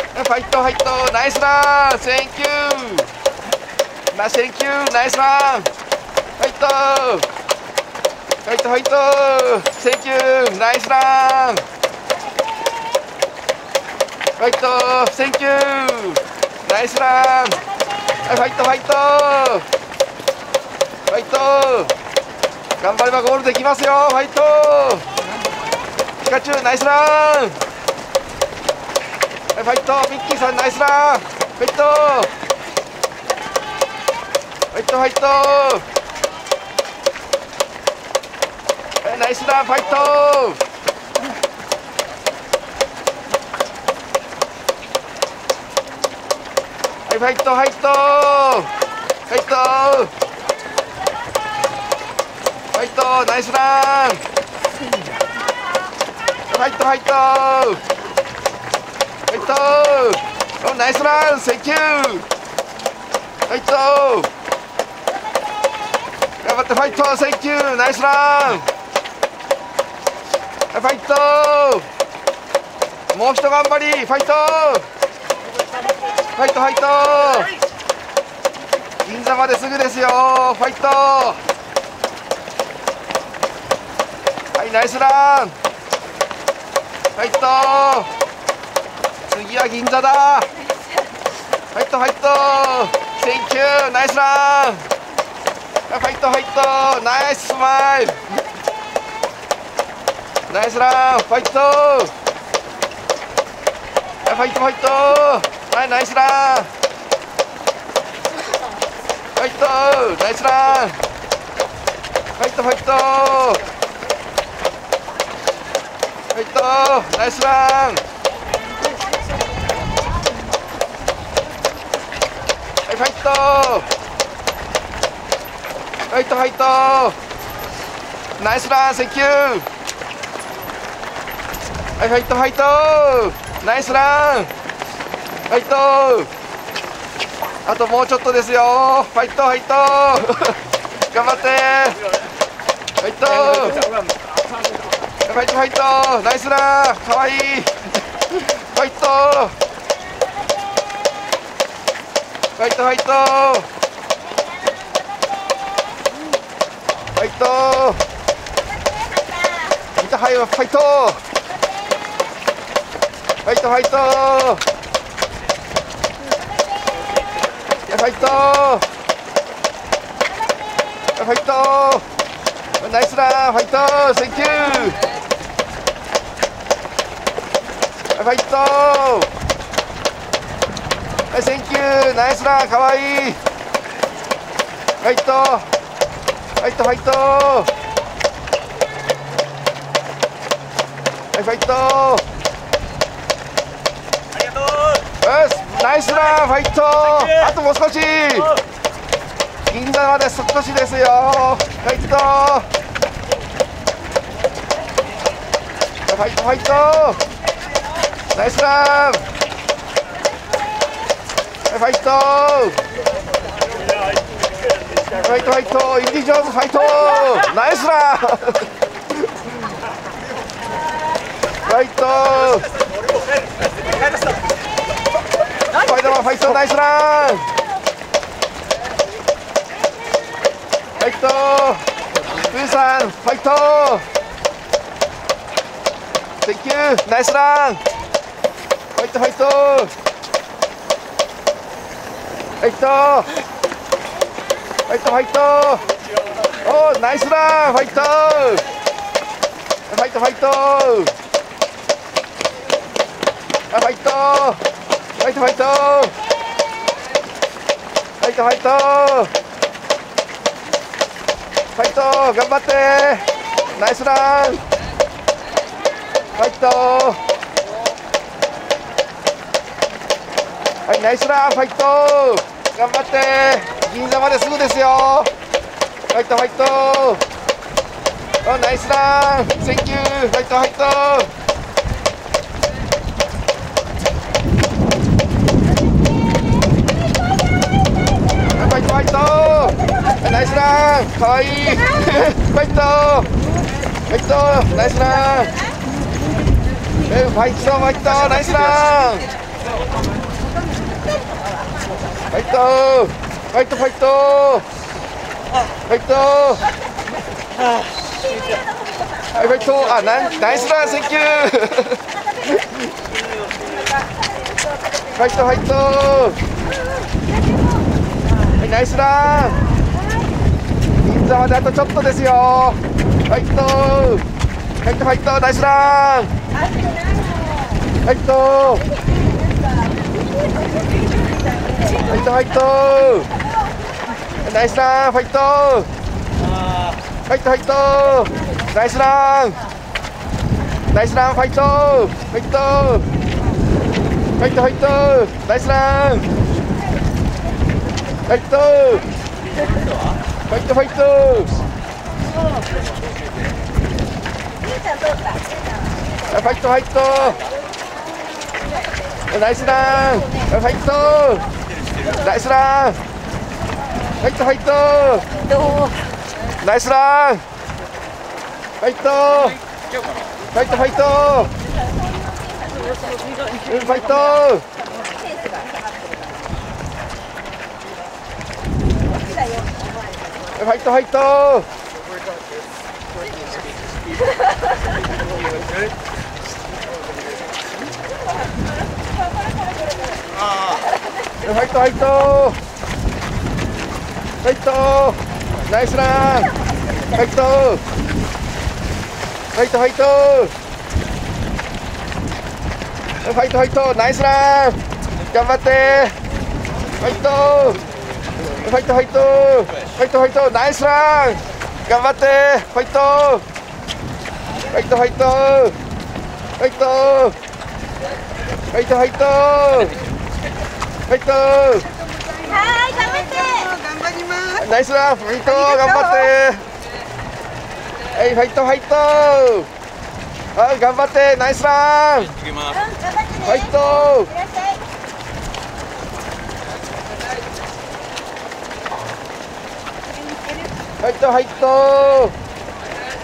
ファイトファイト。ナイスラン。 Thank you。ナ Thank you ナイスラン。ファイト。ファイトファイト。 Thank you ナイスラン。ファイト Thank you。ナイスラン。はいファイトファイト。ファイト。頑張ればゴールできますよファイト。ピカチュウナイスラン。はいファイト。ミッキーさんナイスラン。ファイト。ファイトファイト。はいナイスランファイト。はいファイトファイトファイトファイトナイスラン。ファイトファイトファイトおナイスランセキュー。ファイト頑張ってファイトセキューナイスラン。ファイトもう一頑張りファイトファイトファイト。銀座まですぐですよファイト。はいナイスラン。ファイト。次は銀座だ。ファイトファイト。 Thank you。ナイスラン。ファイトファイト。ナイススマイル。ナイスランファイト。ファイトファイト。はいナイスラン。ファイトナイスラン。ファイトファイト。ファイトナイスラン。はいファイト。ファイトファイト。ナイスラン Thank you。はいファイトファイト。ナイスラン。ファイト。あともうちょっとですよ。ファイトファイト。頑張って。ファイト。ファイトファイト。ナイスランかわいい。ファイト。ファイトファイト。ファイト。インターハイはファイト。ファイトファイト。ファイトファイトナイスランファイトセンキューファイトはいセンキューナイスランかわいい。ファイトファイトファイトナイスランファイト。あともう少し。銀座まで少しですよ。ファイト。ファイトファイト。ナイスラン。ファイト。ファイトファイト。インディ・ジョーンズファイト。ナイスラン。ファイト。スパイダーマンファイトナイスランファイトプーさんファイトセンキューナイスランファイトファイトファイトファイトファイトおーナイスランファイトファイトファイトあファイトファイトファイトファイトファイトファイト頑張ってナイスラン。ファイトはいナイスランファイト頑張って銀座まですぐですよ。ファイトファイトナイスラン。センキューファイトファイトナイスランかわいいファイトファイトナイスランえファイトファイトナイスランファイトファイトファイトファイトはいファイトあナナイスランセンキューファイトファイトはい、ナイスラン銀座まであとちょっとですよ。ファイトファイトファイトナイスランファイトファイトファイトナイスランファイトファイトファイトナイスランナイスランファイトファイトファイトファイトナイスランファイトファイトファイト。ファイトファイト。ナイスラン。ファイト。ナイスラン。ファイトファイト。ナイスラン。ファイト。ファイトファイト。ファイト。ファイトファイトファイトファイトファイトナイスラン。ファイトファイトファイトファイトファイトナイスラン。頑張って。ファイトファイトファイトファイトファイトナイスラン。頑張ってファイト。ファイトファイト。ファイト。ファイトファイト。ファイト。はい、頑張って。頑張ります。ナイスランファイト。頑張って。はいファイトファイト。はい頑張ってナイスラン。ファイトファイトファイト。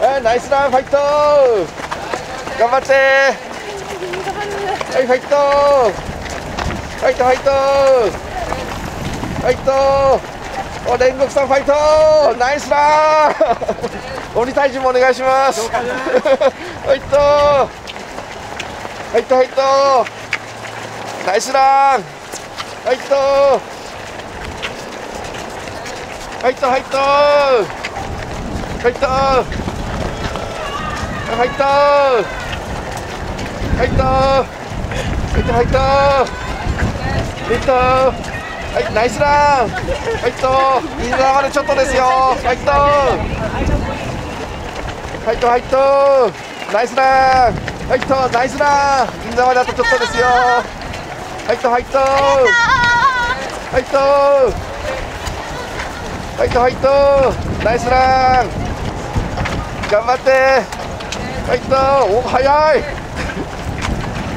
えあナイスランファイト。頑張って。はいファイト。ファイト。ファイト。お煉獄さんファイト。ナイスラン。鬼退治もお願いします。ファイト。ファイトファイト。ナイスラン。ファイト。入った入った。入った。入った。入った。入った入った。入った。はいナイスラン。入った。水流れちょっとですよ。入った。入った入った。ナイスラン。入ったナイスラン。水流れあとちょっとですよ。入った入った。入った。入った入った。ナイスラン。頑張って。入った。お早い。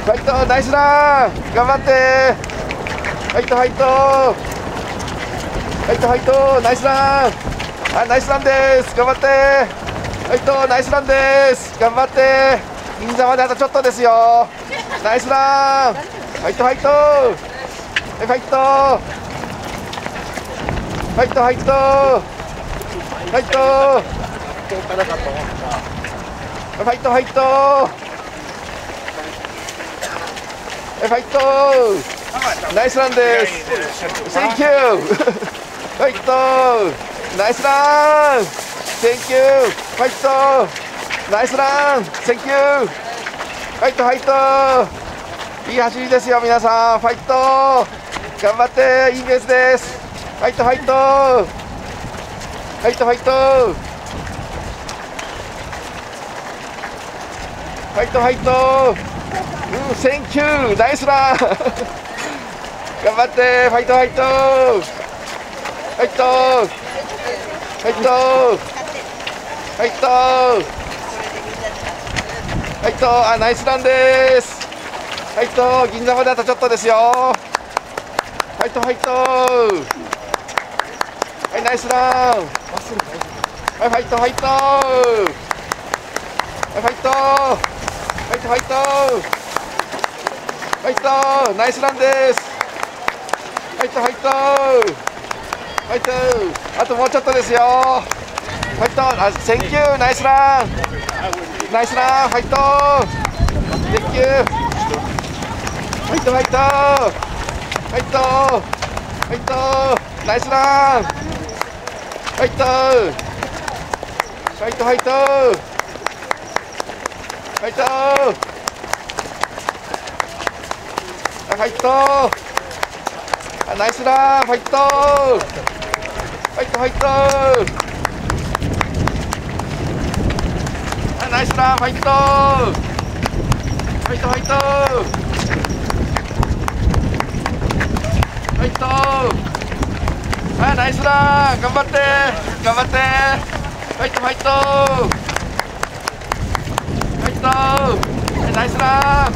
入ったナイスラン。頑張って。入った入った。入った入った。ナイスラン。あナイスランです。頑張って。入ったナイスランです。頑張って。銀座まであとちょっとですよ。ナイスラン。入った入った。入った。入った入った。入った。入った入った。入った。ナイスランです。Thank you 入った。ナイスラン。Thank you 入った。ナイスラン。Thank you ファイトファイト。いい走りですよ皆さん。ファイト頑張っていいペースです。ファイトファイト。ファイトファイト。ファイトファイト。うんセンキュー。ナイスラン。頑張って。ファイトファイトファイト。ファイト。ファイト。ファイト。あナイスランです。ファイト。銀座まであとちょっとですよ。ファイトファイト。はいナイスラン。はいファイトファイト。はいファイト。ファイトファイト。ファイト。ナイスランです。ファイトファイト。ファイト。あともうちょっとですよ。ファイト。あセンキュー。ナイスラン。ナイスラン。ファイト。センキュー。ファイトファイト。ファイト。ファイト。ナイスラン。ファイトー。ファイトファイトー。ファイト入ったー。あナイスラー。入ったー。入った入ったー。あナイスラー。入ったー。入った入った入ったあナイスだ。頑張って。頑張って。入った入ったファイトナイスランだ。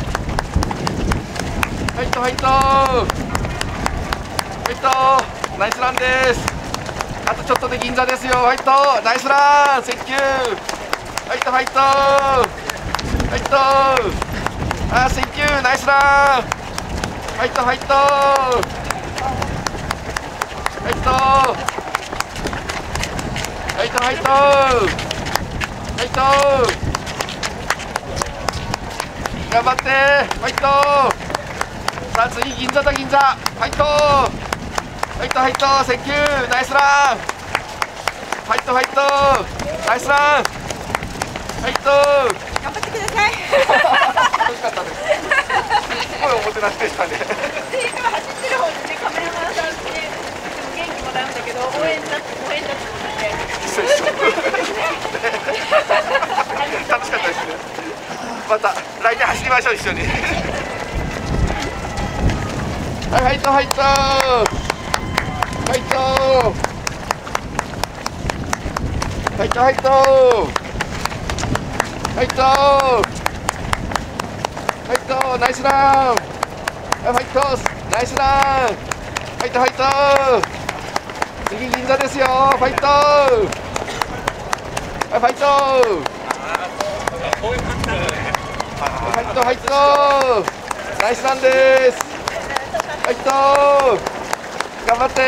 ファイトファイトファイトナイスランです。あとちょっとで銀座ですよ。ファイトナイスランセンキュー。ファイトファイトファイトあセンキュー。ナイスランファイトファイトファイトファイトファイトファイト頑張ってファイトさあ次銀座だ銀座ファイトファイトファイトセンキューナイスランファイトファイトナイスランファイト頑張ってください。楽しかったです。すごいおもてなしでしたね。もダんだけど応援だ応援だって思って。一緒一緒楽しかったですね。また来年走りましょう一緒に。はい入った入った入った入った入った入った入ったナイスラン。入ったナイスラン。入った入った次銀座ですよ。ファイト。はいファイト。こういう感じなんだね。ファイトファイト。ナイスランです。ファイト。頑張って。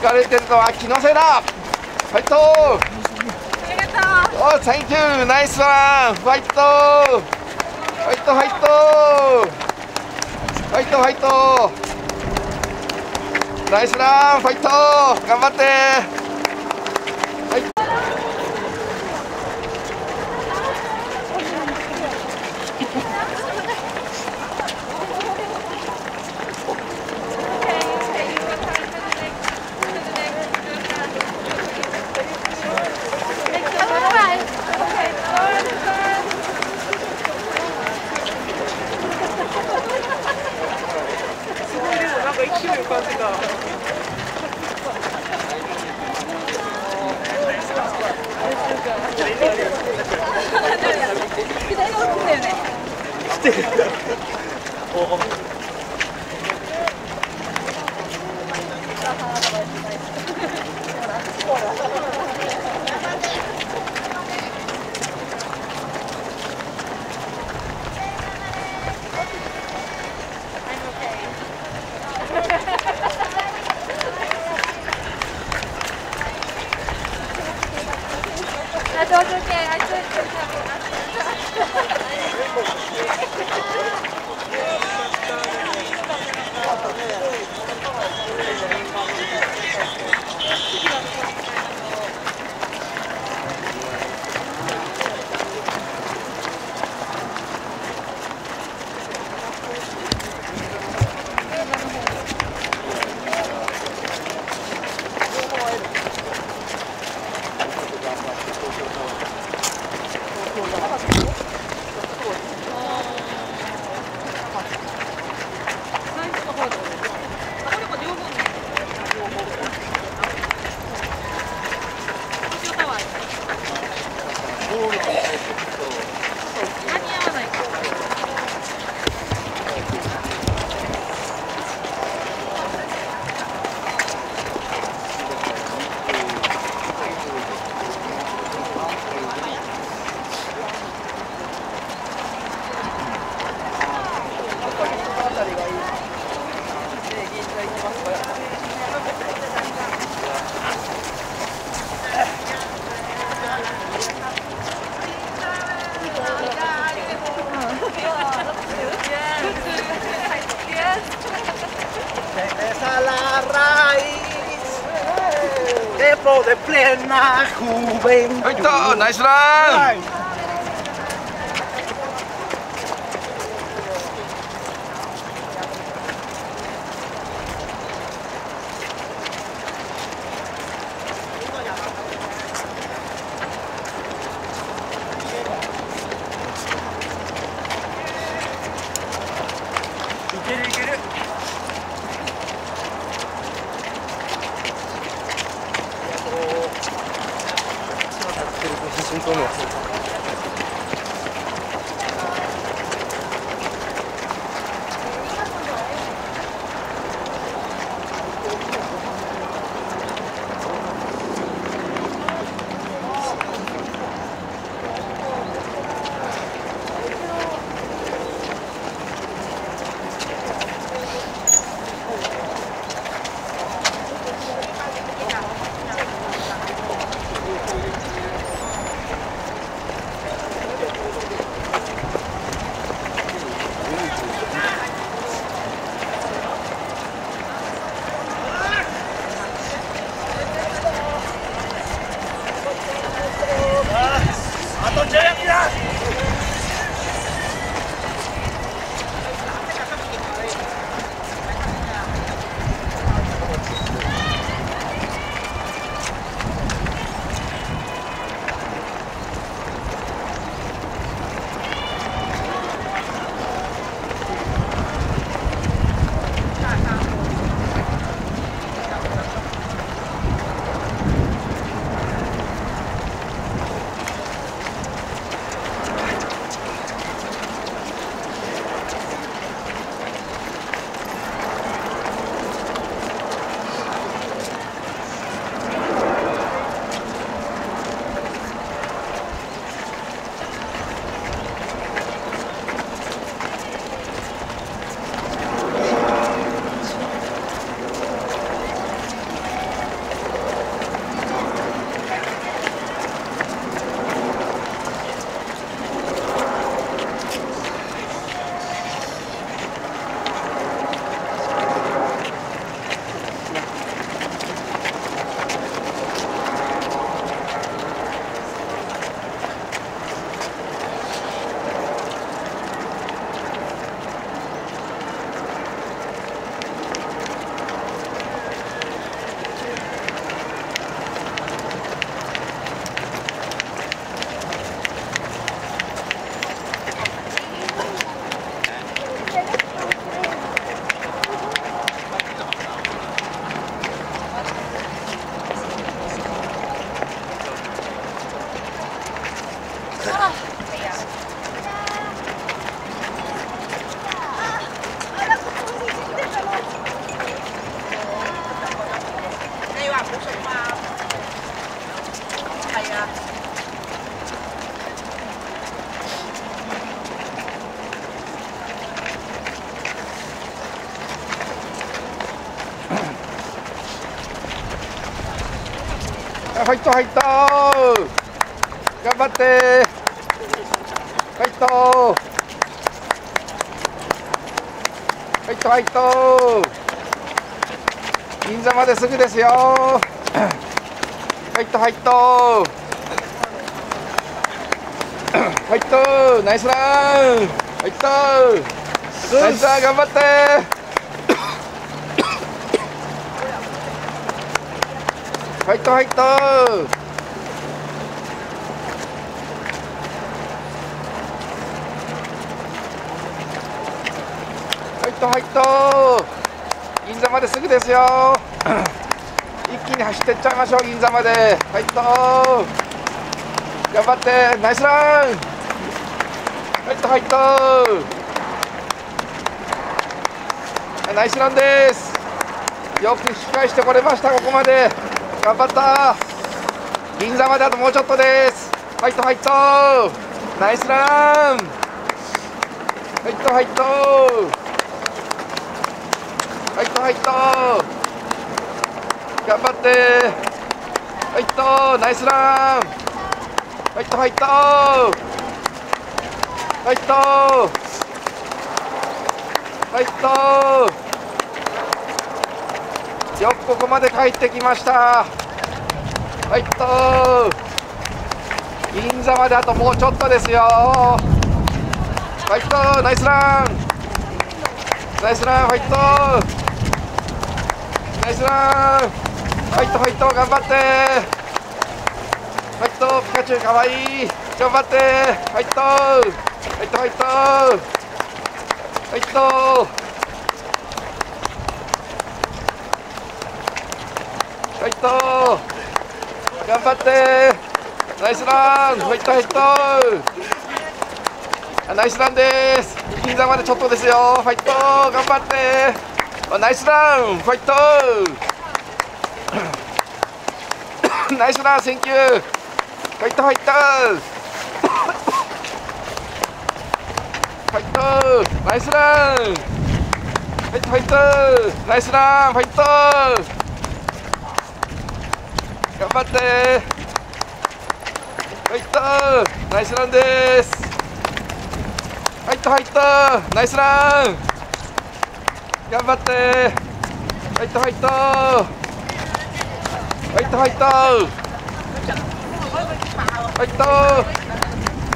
疲れてるのは気のせいだ。ファイト。ありがとう。おサンキューナイスラン。ファイト。フファイトファイト。ファイトファイト。ナイスランファイト！頑張って！ファ入った入った。頑張って。入った。入った入った。銀座まですぐですよ。入った入った。入った。ナイスラン。入った。ナイスラン頑張って。ファイトファイトファイト銀座まですぐですよ。一気に走ってっちゃいましょう銀座まで。ファイト頑張って。ナイスラン。ファイトファイトナイスランです。よく引き返してこれましたここまで。頑張った。銀座まであともうちょっとです。ファイトファイトナイスラン。ファイトファイトファイトファイト頑張って。ファイトナイスラン。ファイトファイトファイトファイトよくここまで帰ってきました。ファイト銀座まであともうちょっとですよ。ファイトナイスラン。ナイスランファイトナイスラン。ファイトファイト頑張って。ファイトピカチュウかわいい。頑張って。ファイトファイトファイトファイトファイト頑張って。ナイスラン。ファイトファイトあナイスランです。銀座までちょっとですよ。ファイト頑張って。あナイスラン。ファイトナイスランセンキューファイトファイトファイトナイスランファイトファイトナイスランファイト頑張ってファイトナイスランですファイトファイトナイスラン頑張ってファイトファ入った入った。入った。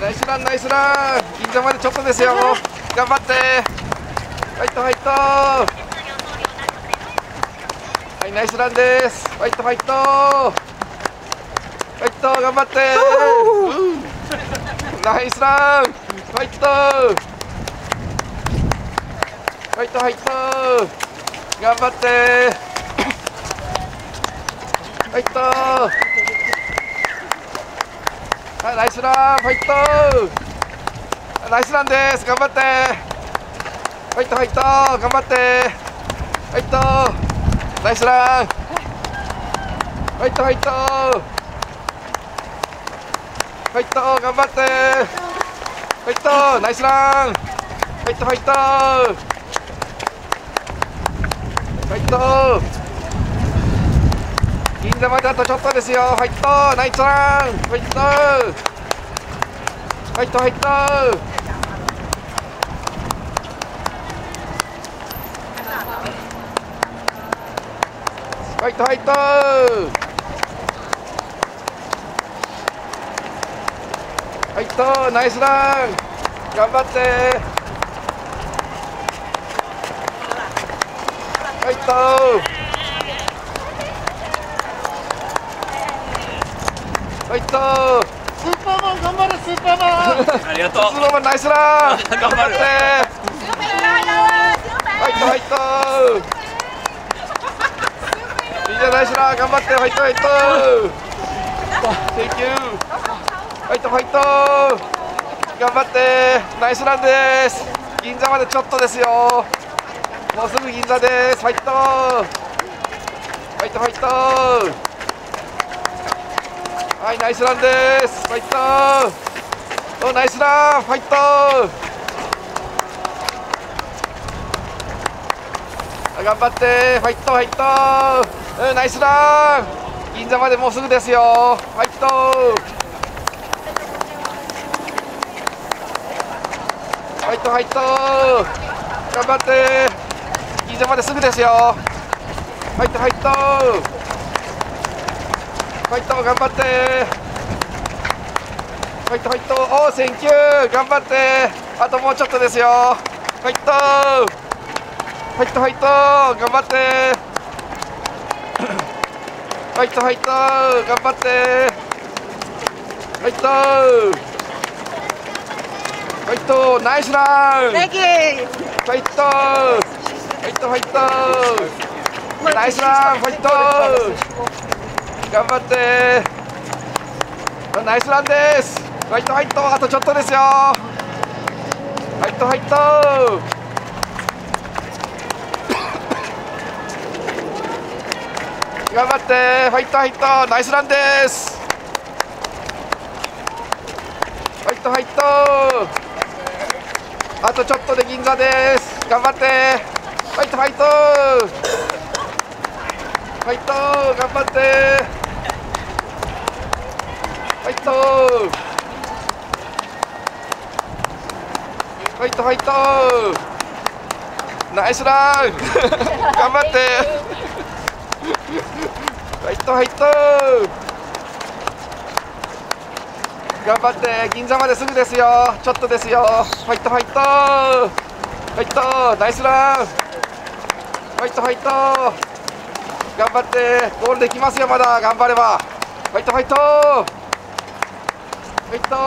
ナイスランナイスラン。銀座までちょっとですよ頑張って。入った入った。はいナイスランです。入った入った。入った頑張って、ナイスラン。入った。ファイトファイト。頑張って。ファイトはいナイスランファイトナイスランです。頑張って。ファイトファイト頑張って。ファイトナイスラン。ファイトファイトファイト頑張って。ファイトナイスラン。ファイトファイトファイト銀座まであとちょっとですよ。ファイトナイスランファイトファイトファイトファイトファイトファイトナイスラン。頑張って。ファイトファイトスーパーマン頑張れスーパーマン。ありがとう。スノーマン ナイスラン。頑張って。ファイトファイトいいじゃないしら頑張って。ファイトファイト Thank you ファイトファイト頑張って。ナイスランです。銀座までちょっとですよ。もうすぐ銀座です。ファイトファイトファイトはいナイスランです。ファイトおナイスランファイト頑張ってファイトファイトうんナイスラン銀座までもうすぐですよ。ファイトファイトファイト頑張って。銀座まですぐですよ。ファイトファイトファイト頑張って。ファイトファイト。おおセンキュー。頑張って。あともうちょっとですよ。ファイト。ファイトファイト。頑張って。ファイトファイト。頑張って。ファイト。ファイト。ナイスラン.ファイト。ファイトファイト。ナイスランファイト頑張って。ナイスランです。ファイトファイトあとちょっとですよ。ファイトファイト頑張って。ファイトファイトナイスランです。ファイトファイトあとちょっとで銀座です。頑張って。ファイトファイトファイト頑張って。ファイトファイトファイトナイスラン。頑張って。ファイトファイト頑張って。銀座まですぐですよ。ちょっとですよ。ファイトファイトファイトナイスラン。ファイトファイト頑張って。ゴールできますよまだ。頑張れば。ファイトファイトフ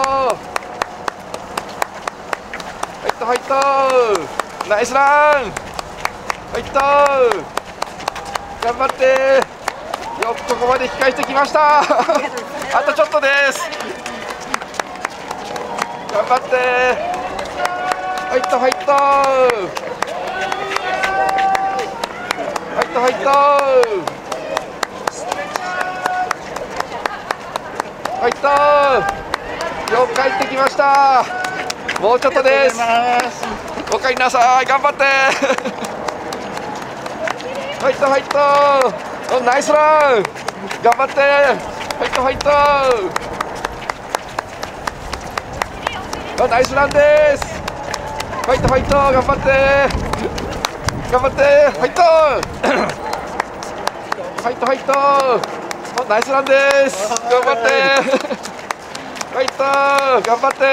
ァイトファイトファイトナイスランファイト頑張ってよくここまで引き返してきました。あとちょっとです。頑張って。ファイトファイトファイトファイトファイトよく帰ってきました。もうちょっとです。おかえりなさい。頑張って。ファイトファイトおナイスラン。頑張って。ファイトファイトあナイスランです。ファイトファイト頑張って。頑張って。ファイトファイトファイトあナイスランです。頑張って。ファイト頑張って。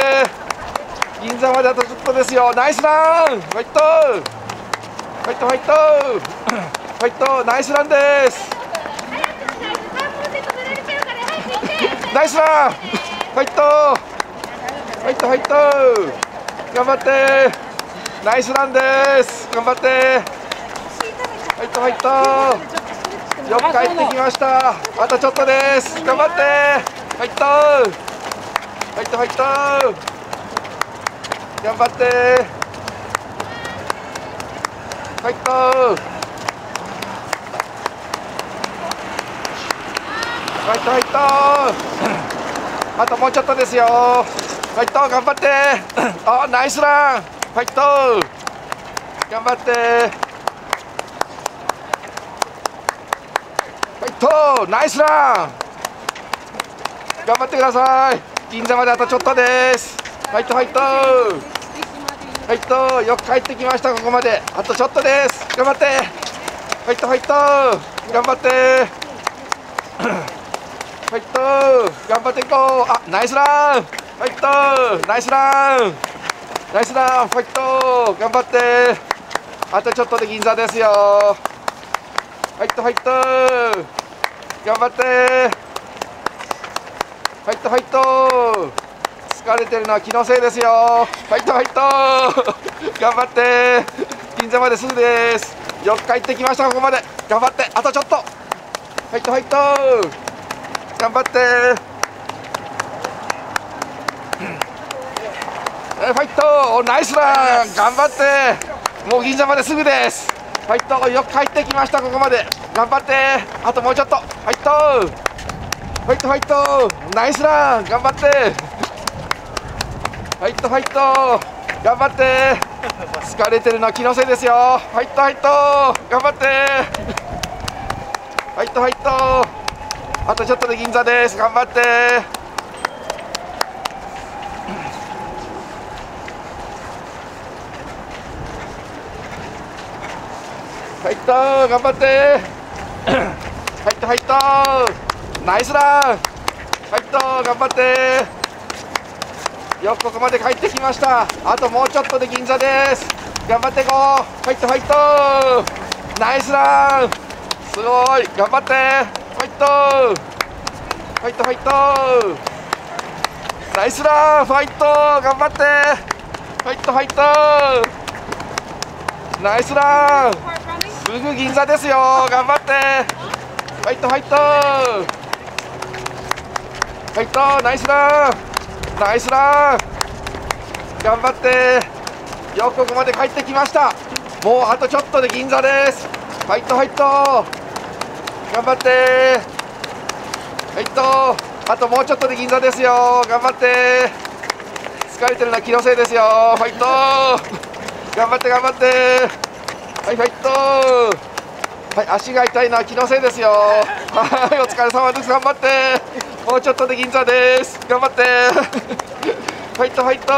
銀座まであとちょっとですよ。ナイスランファイトファイトファイトファイトナイスランです。ナイスランファイトファイトファイト頑張って。ナイスランです。頑張って。ファイトファイトよく帰ってきました。あとちょっとです。頑張って。ファイトファイトファイト頑張って。ファイトファイトファイトあともうちょっとですよ。ファイト頑張って。あナイスラン。ファイト頑張って。ファイトナイスラン。頑張ってください。銀座まであとちょっとです。ファイトファイトファイトよく帰ってきましたここまで。あとちょっとです。頑張って。ファイトファイト頑張って。ファイト頑張っていこう。あナイスラン。ファイトナイスラン。ナイスラン。ファイト頑張って。あとちょっとで銀座ですよ。ファイトファイト頑張って。ファイトファイト疲れてるのは気のせいですよ。ファイトファイト頑張って。銀座まですぐです。よく帰ってきました。ここまで。頑張って。あとちょっと。ファイトファイト頑張って。えファイトナイスラン。頑張って。もう銀座まですぐです。ファイトよく帰ってきました。ここまで。頑張って。あともうちょっと。ファイトファイトファイト。ナイスラン。頑張って。ファイトファイト。頑張って。疲れてるのは気のせいですよ。ファイトファイト。頑張って。ファイトファイト。あとちょっとで銀座です。頑張って。入った頑張って。入った入ったナイスラン入った頑張って!よくここまで帰ってきましたあともうちょっとで銀座です頑張っていこう入った入ったナイスランすごい頑張って!入った入った入ったナイスランファイト頑張って!入った入ったナイスランすぐ銀座ですよ頑張って!入った入った入った。ナイスランナイスラン頑張って。よくここまで帰ってきました。もうあとちょっとで銀座です。入った入った頑張って。入ったあともうちょっとで銀座ですよ。頑張って。疲れてるのは気のせいですよ。ファイト頑張って頑張って。はいファイトはい足が痛いのは気のせいですよ。はいお疲れ様です。頑張って。もうちょっとで銀座です。頑張って。ファイトファイト。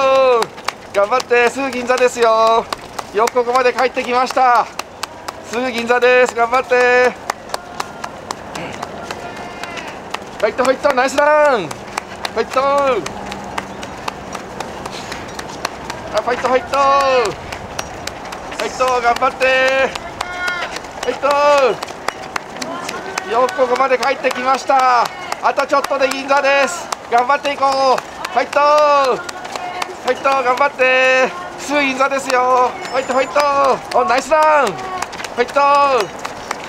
頑張って。すぐ銀座ですよ。よくここまで帰ってきました。すぐ銀座です。頑張って。ファイトファイト。ナイスラン。ファイト。あファイトファイト。ファイト頑張って。ファイト。よくここまで帰ってきました。あとちょっとで銀座です。頑張っていこう。ファイトファイト頑張って。すぐ銀座ですよ。ファイトファイトおナイスラン。ファイト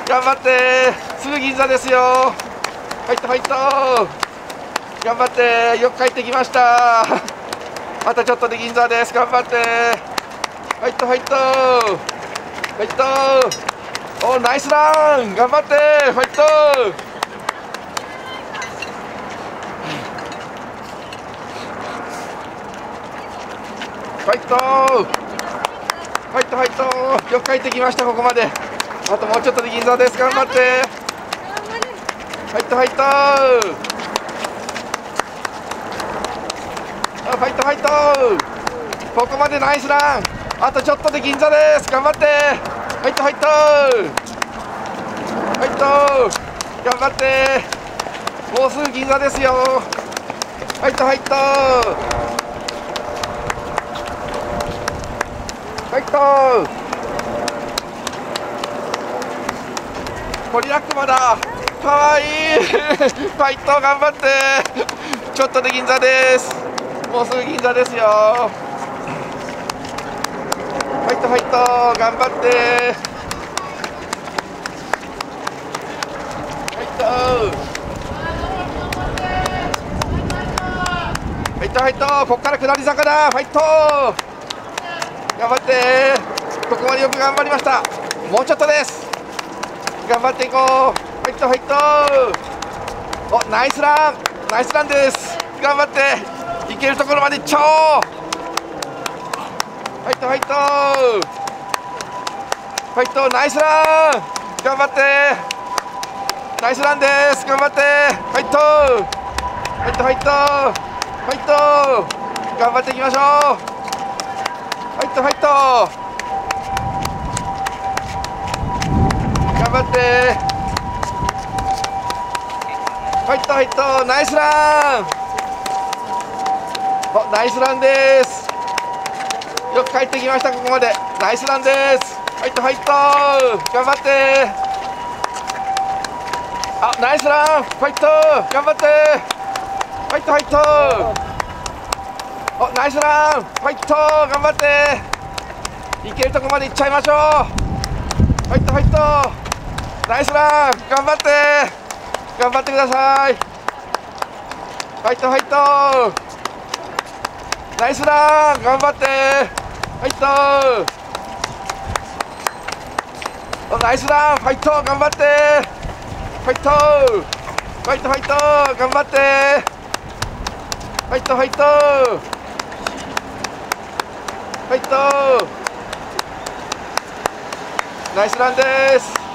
頑張って。すぐ銀座ですよ。ファイトファイト頑張って。よく帰ってきました。あとちょっとで銀座です。頑張って。ファイトファイトファイトおナイスラン。頑張って。ファイトファイトファイトファイトよく帰ってきましたここまで。あともうちょっとで銀座です。頑張って。ファイトファイトあファイトファイトここまでナイスラン。あとちょっとで銀座です。頑張って。ファイトファイトファイト頑張って。もうすぐ銀座ですよ。ファイトファイトファイト。コリラックマだ。かわいい。ファイト頑張って。ちょっとで銀座です。もうすぐ銀座ですよ。ファイトファイト。頑張って。ファイト。ファイトファイト。ここから下り坂だ。ファイト。頑張って。ここまでよく頑張りました。もうちょっとです。頑張っていこう。ファイトファイトおナイスラン。ナイスランです。頑張って。いけるところまで超ファイトファイトファイトナイスラン。頑張って。ナイスランです。頑張って。ファイトファイトファイトファイト頑張っていきましょう。ファイトファイト頑張って。ファイトファイトナイスラン。おナイスランです。よく帰ってきましたここまで。ナイスランです。ファイトファイト頑張って。あナイスラン。ファイト頑張って。ファイトファイトおナイスラン。ファイト頑張って。いけるとこまで行っちゃいましょう。ファイトファイト。ナイスラン。頑張って。頑張ってください。ファイトファイト。ナイスラン。頑張って。ファイト。おナイスラン。ファイト。頑張って。ファイト。ファイトファイト。頑張って。ファイトファイト。ファイトナイスランです。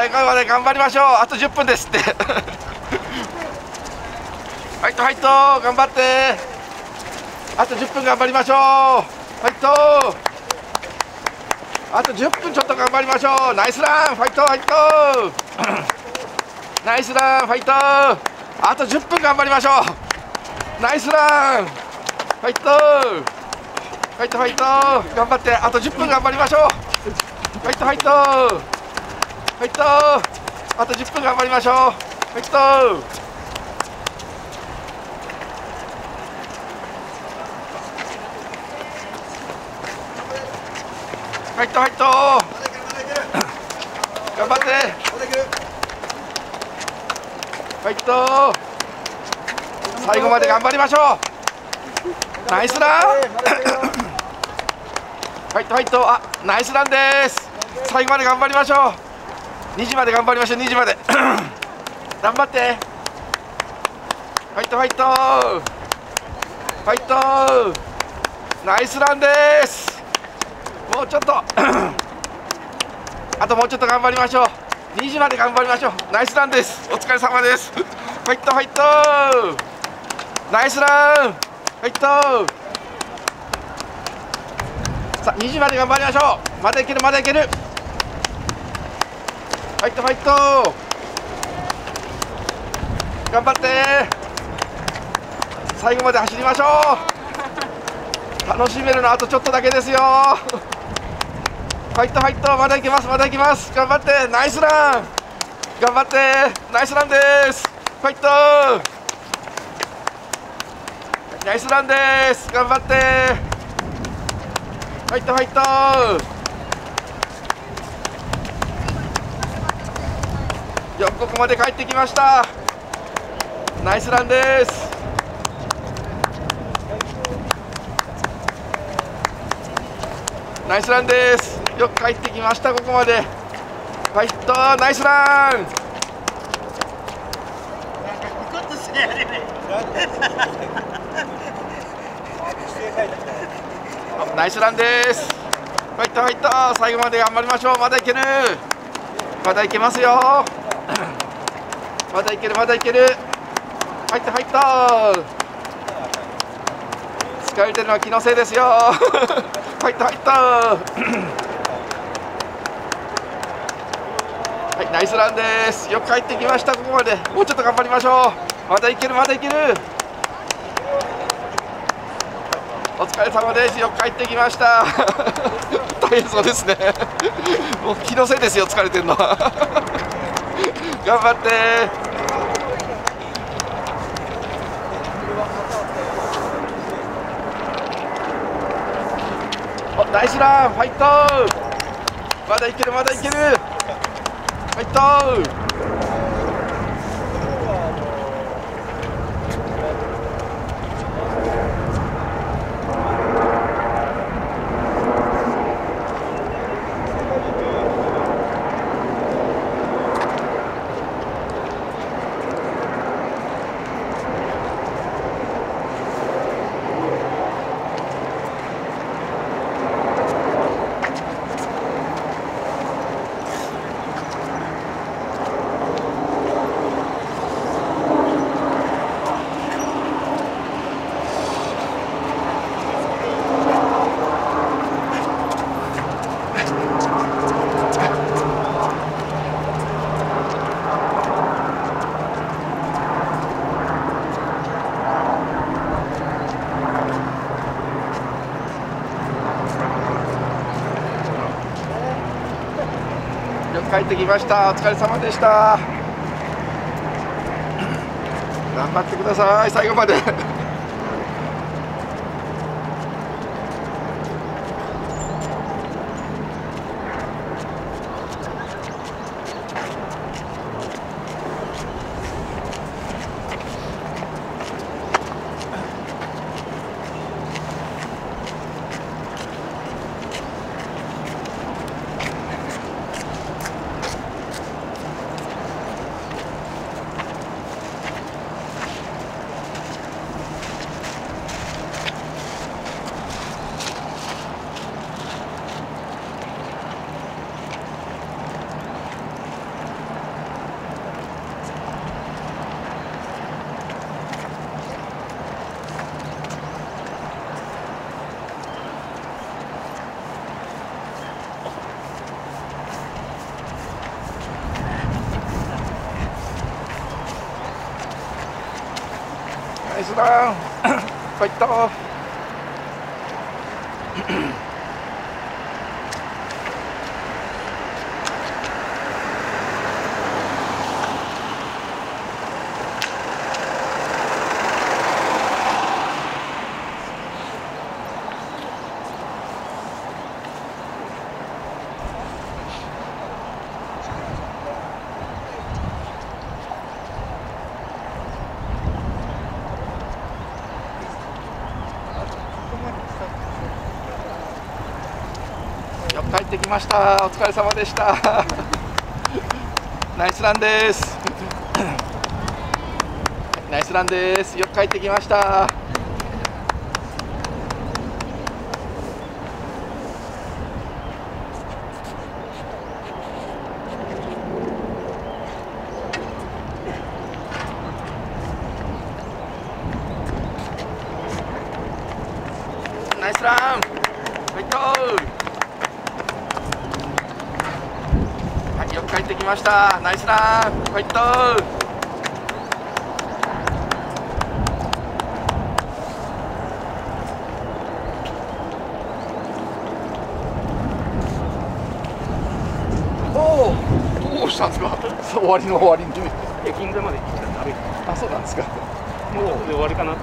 最後まで頑張りましょう。あと10分ですって。ファイトファイト。頑張って。あと10分頑張りましょう。ファイト。あと10分ちょっと頑張りましょう。ナイスランファイトファイト。ナイスランファイト。あと10分頑張りましょう。ナイスランファイト。ファイトファイト。頑張ってあと10分頑張りましょう。ファイトファイト。ファイトあと10分頑張りましょう。ファイトファイトファイト頑張って。ファイト最後まで頑張りましょう。ナイスラン。ファイトファイトあナイスランです。最後まで頑張りましょう2時まで頑張りましょう2時まで。頑張って。ファイトファイト。ファイト。ナイスランです。もうちょっと。あともうちょっと頑張りましょう。2時まで頑張りましょう。ナイスランです。お疲れ様です。ファイトファイト。ナイスラン。ファイト。さあ2時まで頑張りましょう。まだいけるまだいける。ファイトファイト頑張って。最後まで走りましょう。楽しめるのあとちょっとだけですよ。ファイトファイトまだいけますまだいけます。頑張って。ナイスラン。頑張って。ナイスランです。ファイトナイスランです。頑張って。ファイトファイトよくここまで帰ってきました。ナイスランです。ナイスランです。よく帰ってきましたここまで。ファイトナイスラン。ナイスランです。ファイトファイト。最後まで頑張りましょう。まだいける。まだいけますよまだいけるまだいける。ファイトファイト疲れてるのは気のせいですよ。ファイトファイトはいナイスランです。よく帰ってきましたここまで。もうちょっと頑張りましょう。まだいけるまだいける。お疲れ様です。よく帰ってきました。大変そうですね。もう気のせいですよ疲れてるのは。頑張って。お大事なファイト。まだいけるまだいける。ファイト。ってきました。お疲れ様でした。頑張ってください。最後まで。ファイトよく帰ってきました。お疲れ様でした。ナイスランです。ナイスランです。よく帰ってきましたナイスランファイトはい、よく帰ってきました。ナイスラン、ファイト。おお、どうしたんですか？終わりの終わりに。いや銀座まで行ってきたんで歩いてあ、そうなんですか。もうで終わりかな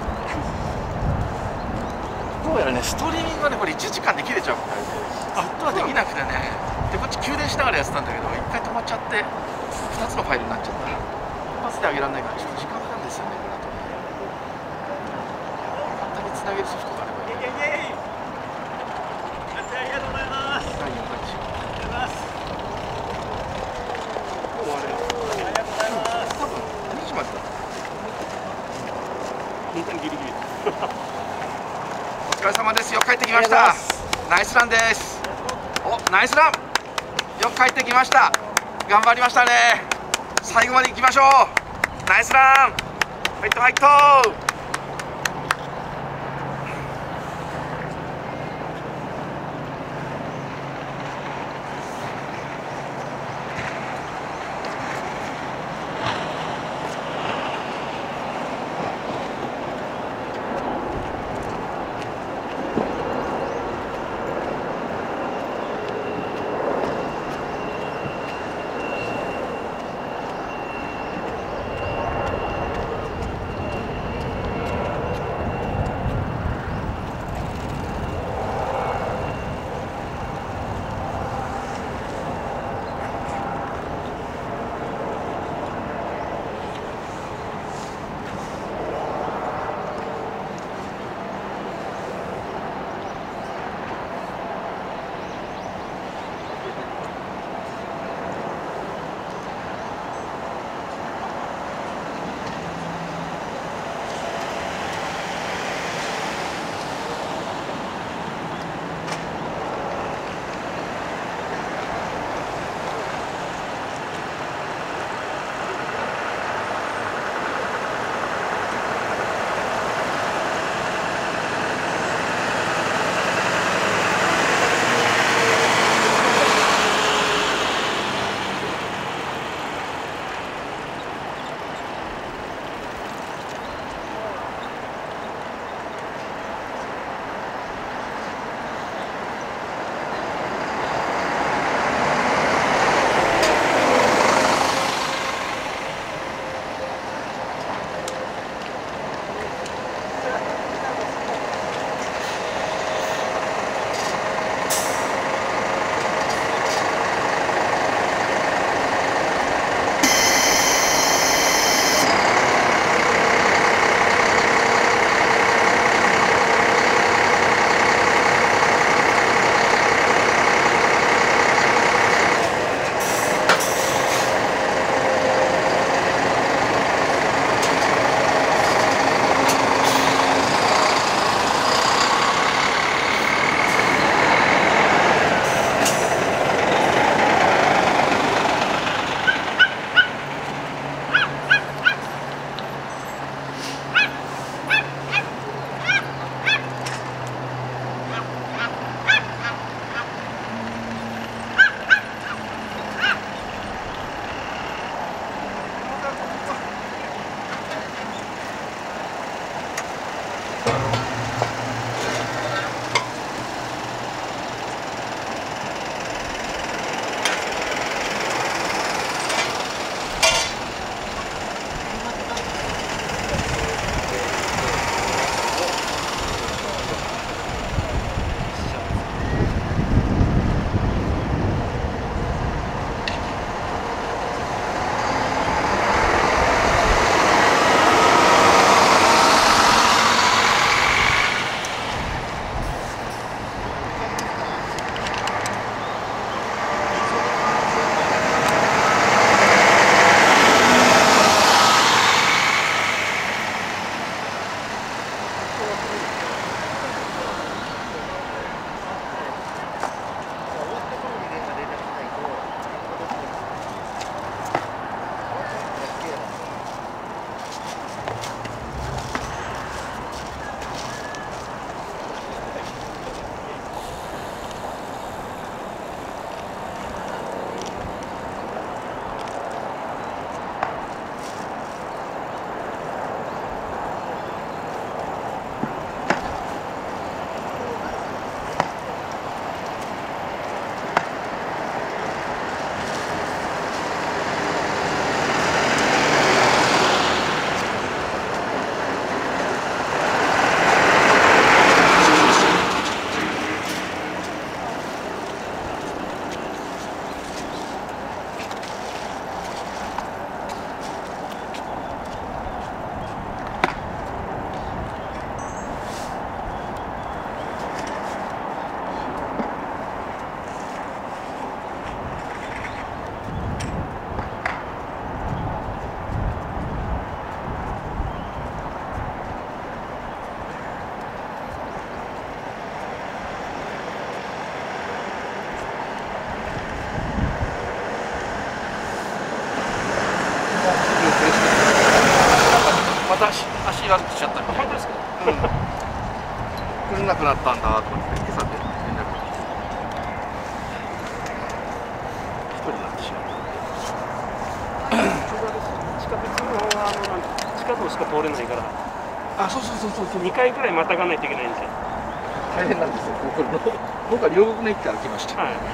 どうやらね、ストリーミングがね、これ1時間で切れちゃうみたいで、ずっとはできなくてね、でこっち給電しながらやってたんだけど、一回止まっちゃって、2つのファイルになっちゃった。一発で上げられないから、ちょっと時間かかるんですよね、この後ね。簡単につなげるソフトがあればいい。ありがとうございます第4回でしょもうあれありがとうございます多分2時までだ本当にギリギリお疲れ様ですよく帰ってきましたナイスランですおナイスラン帰ってきました。頑張りましたね。最後まで行きましょう。ナイスラン。ファイトファイトそうそうそうそうそう2回ぐらいまたがないといけないんですよ。大変なんですよ僕は両国の駅から来ました。はい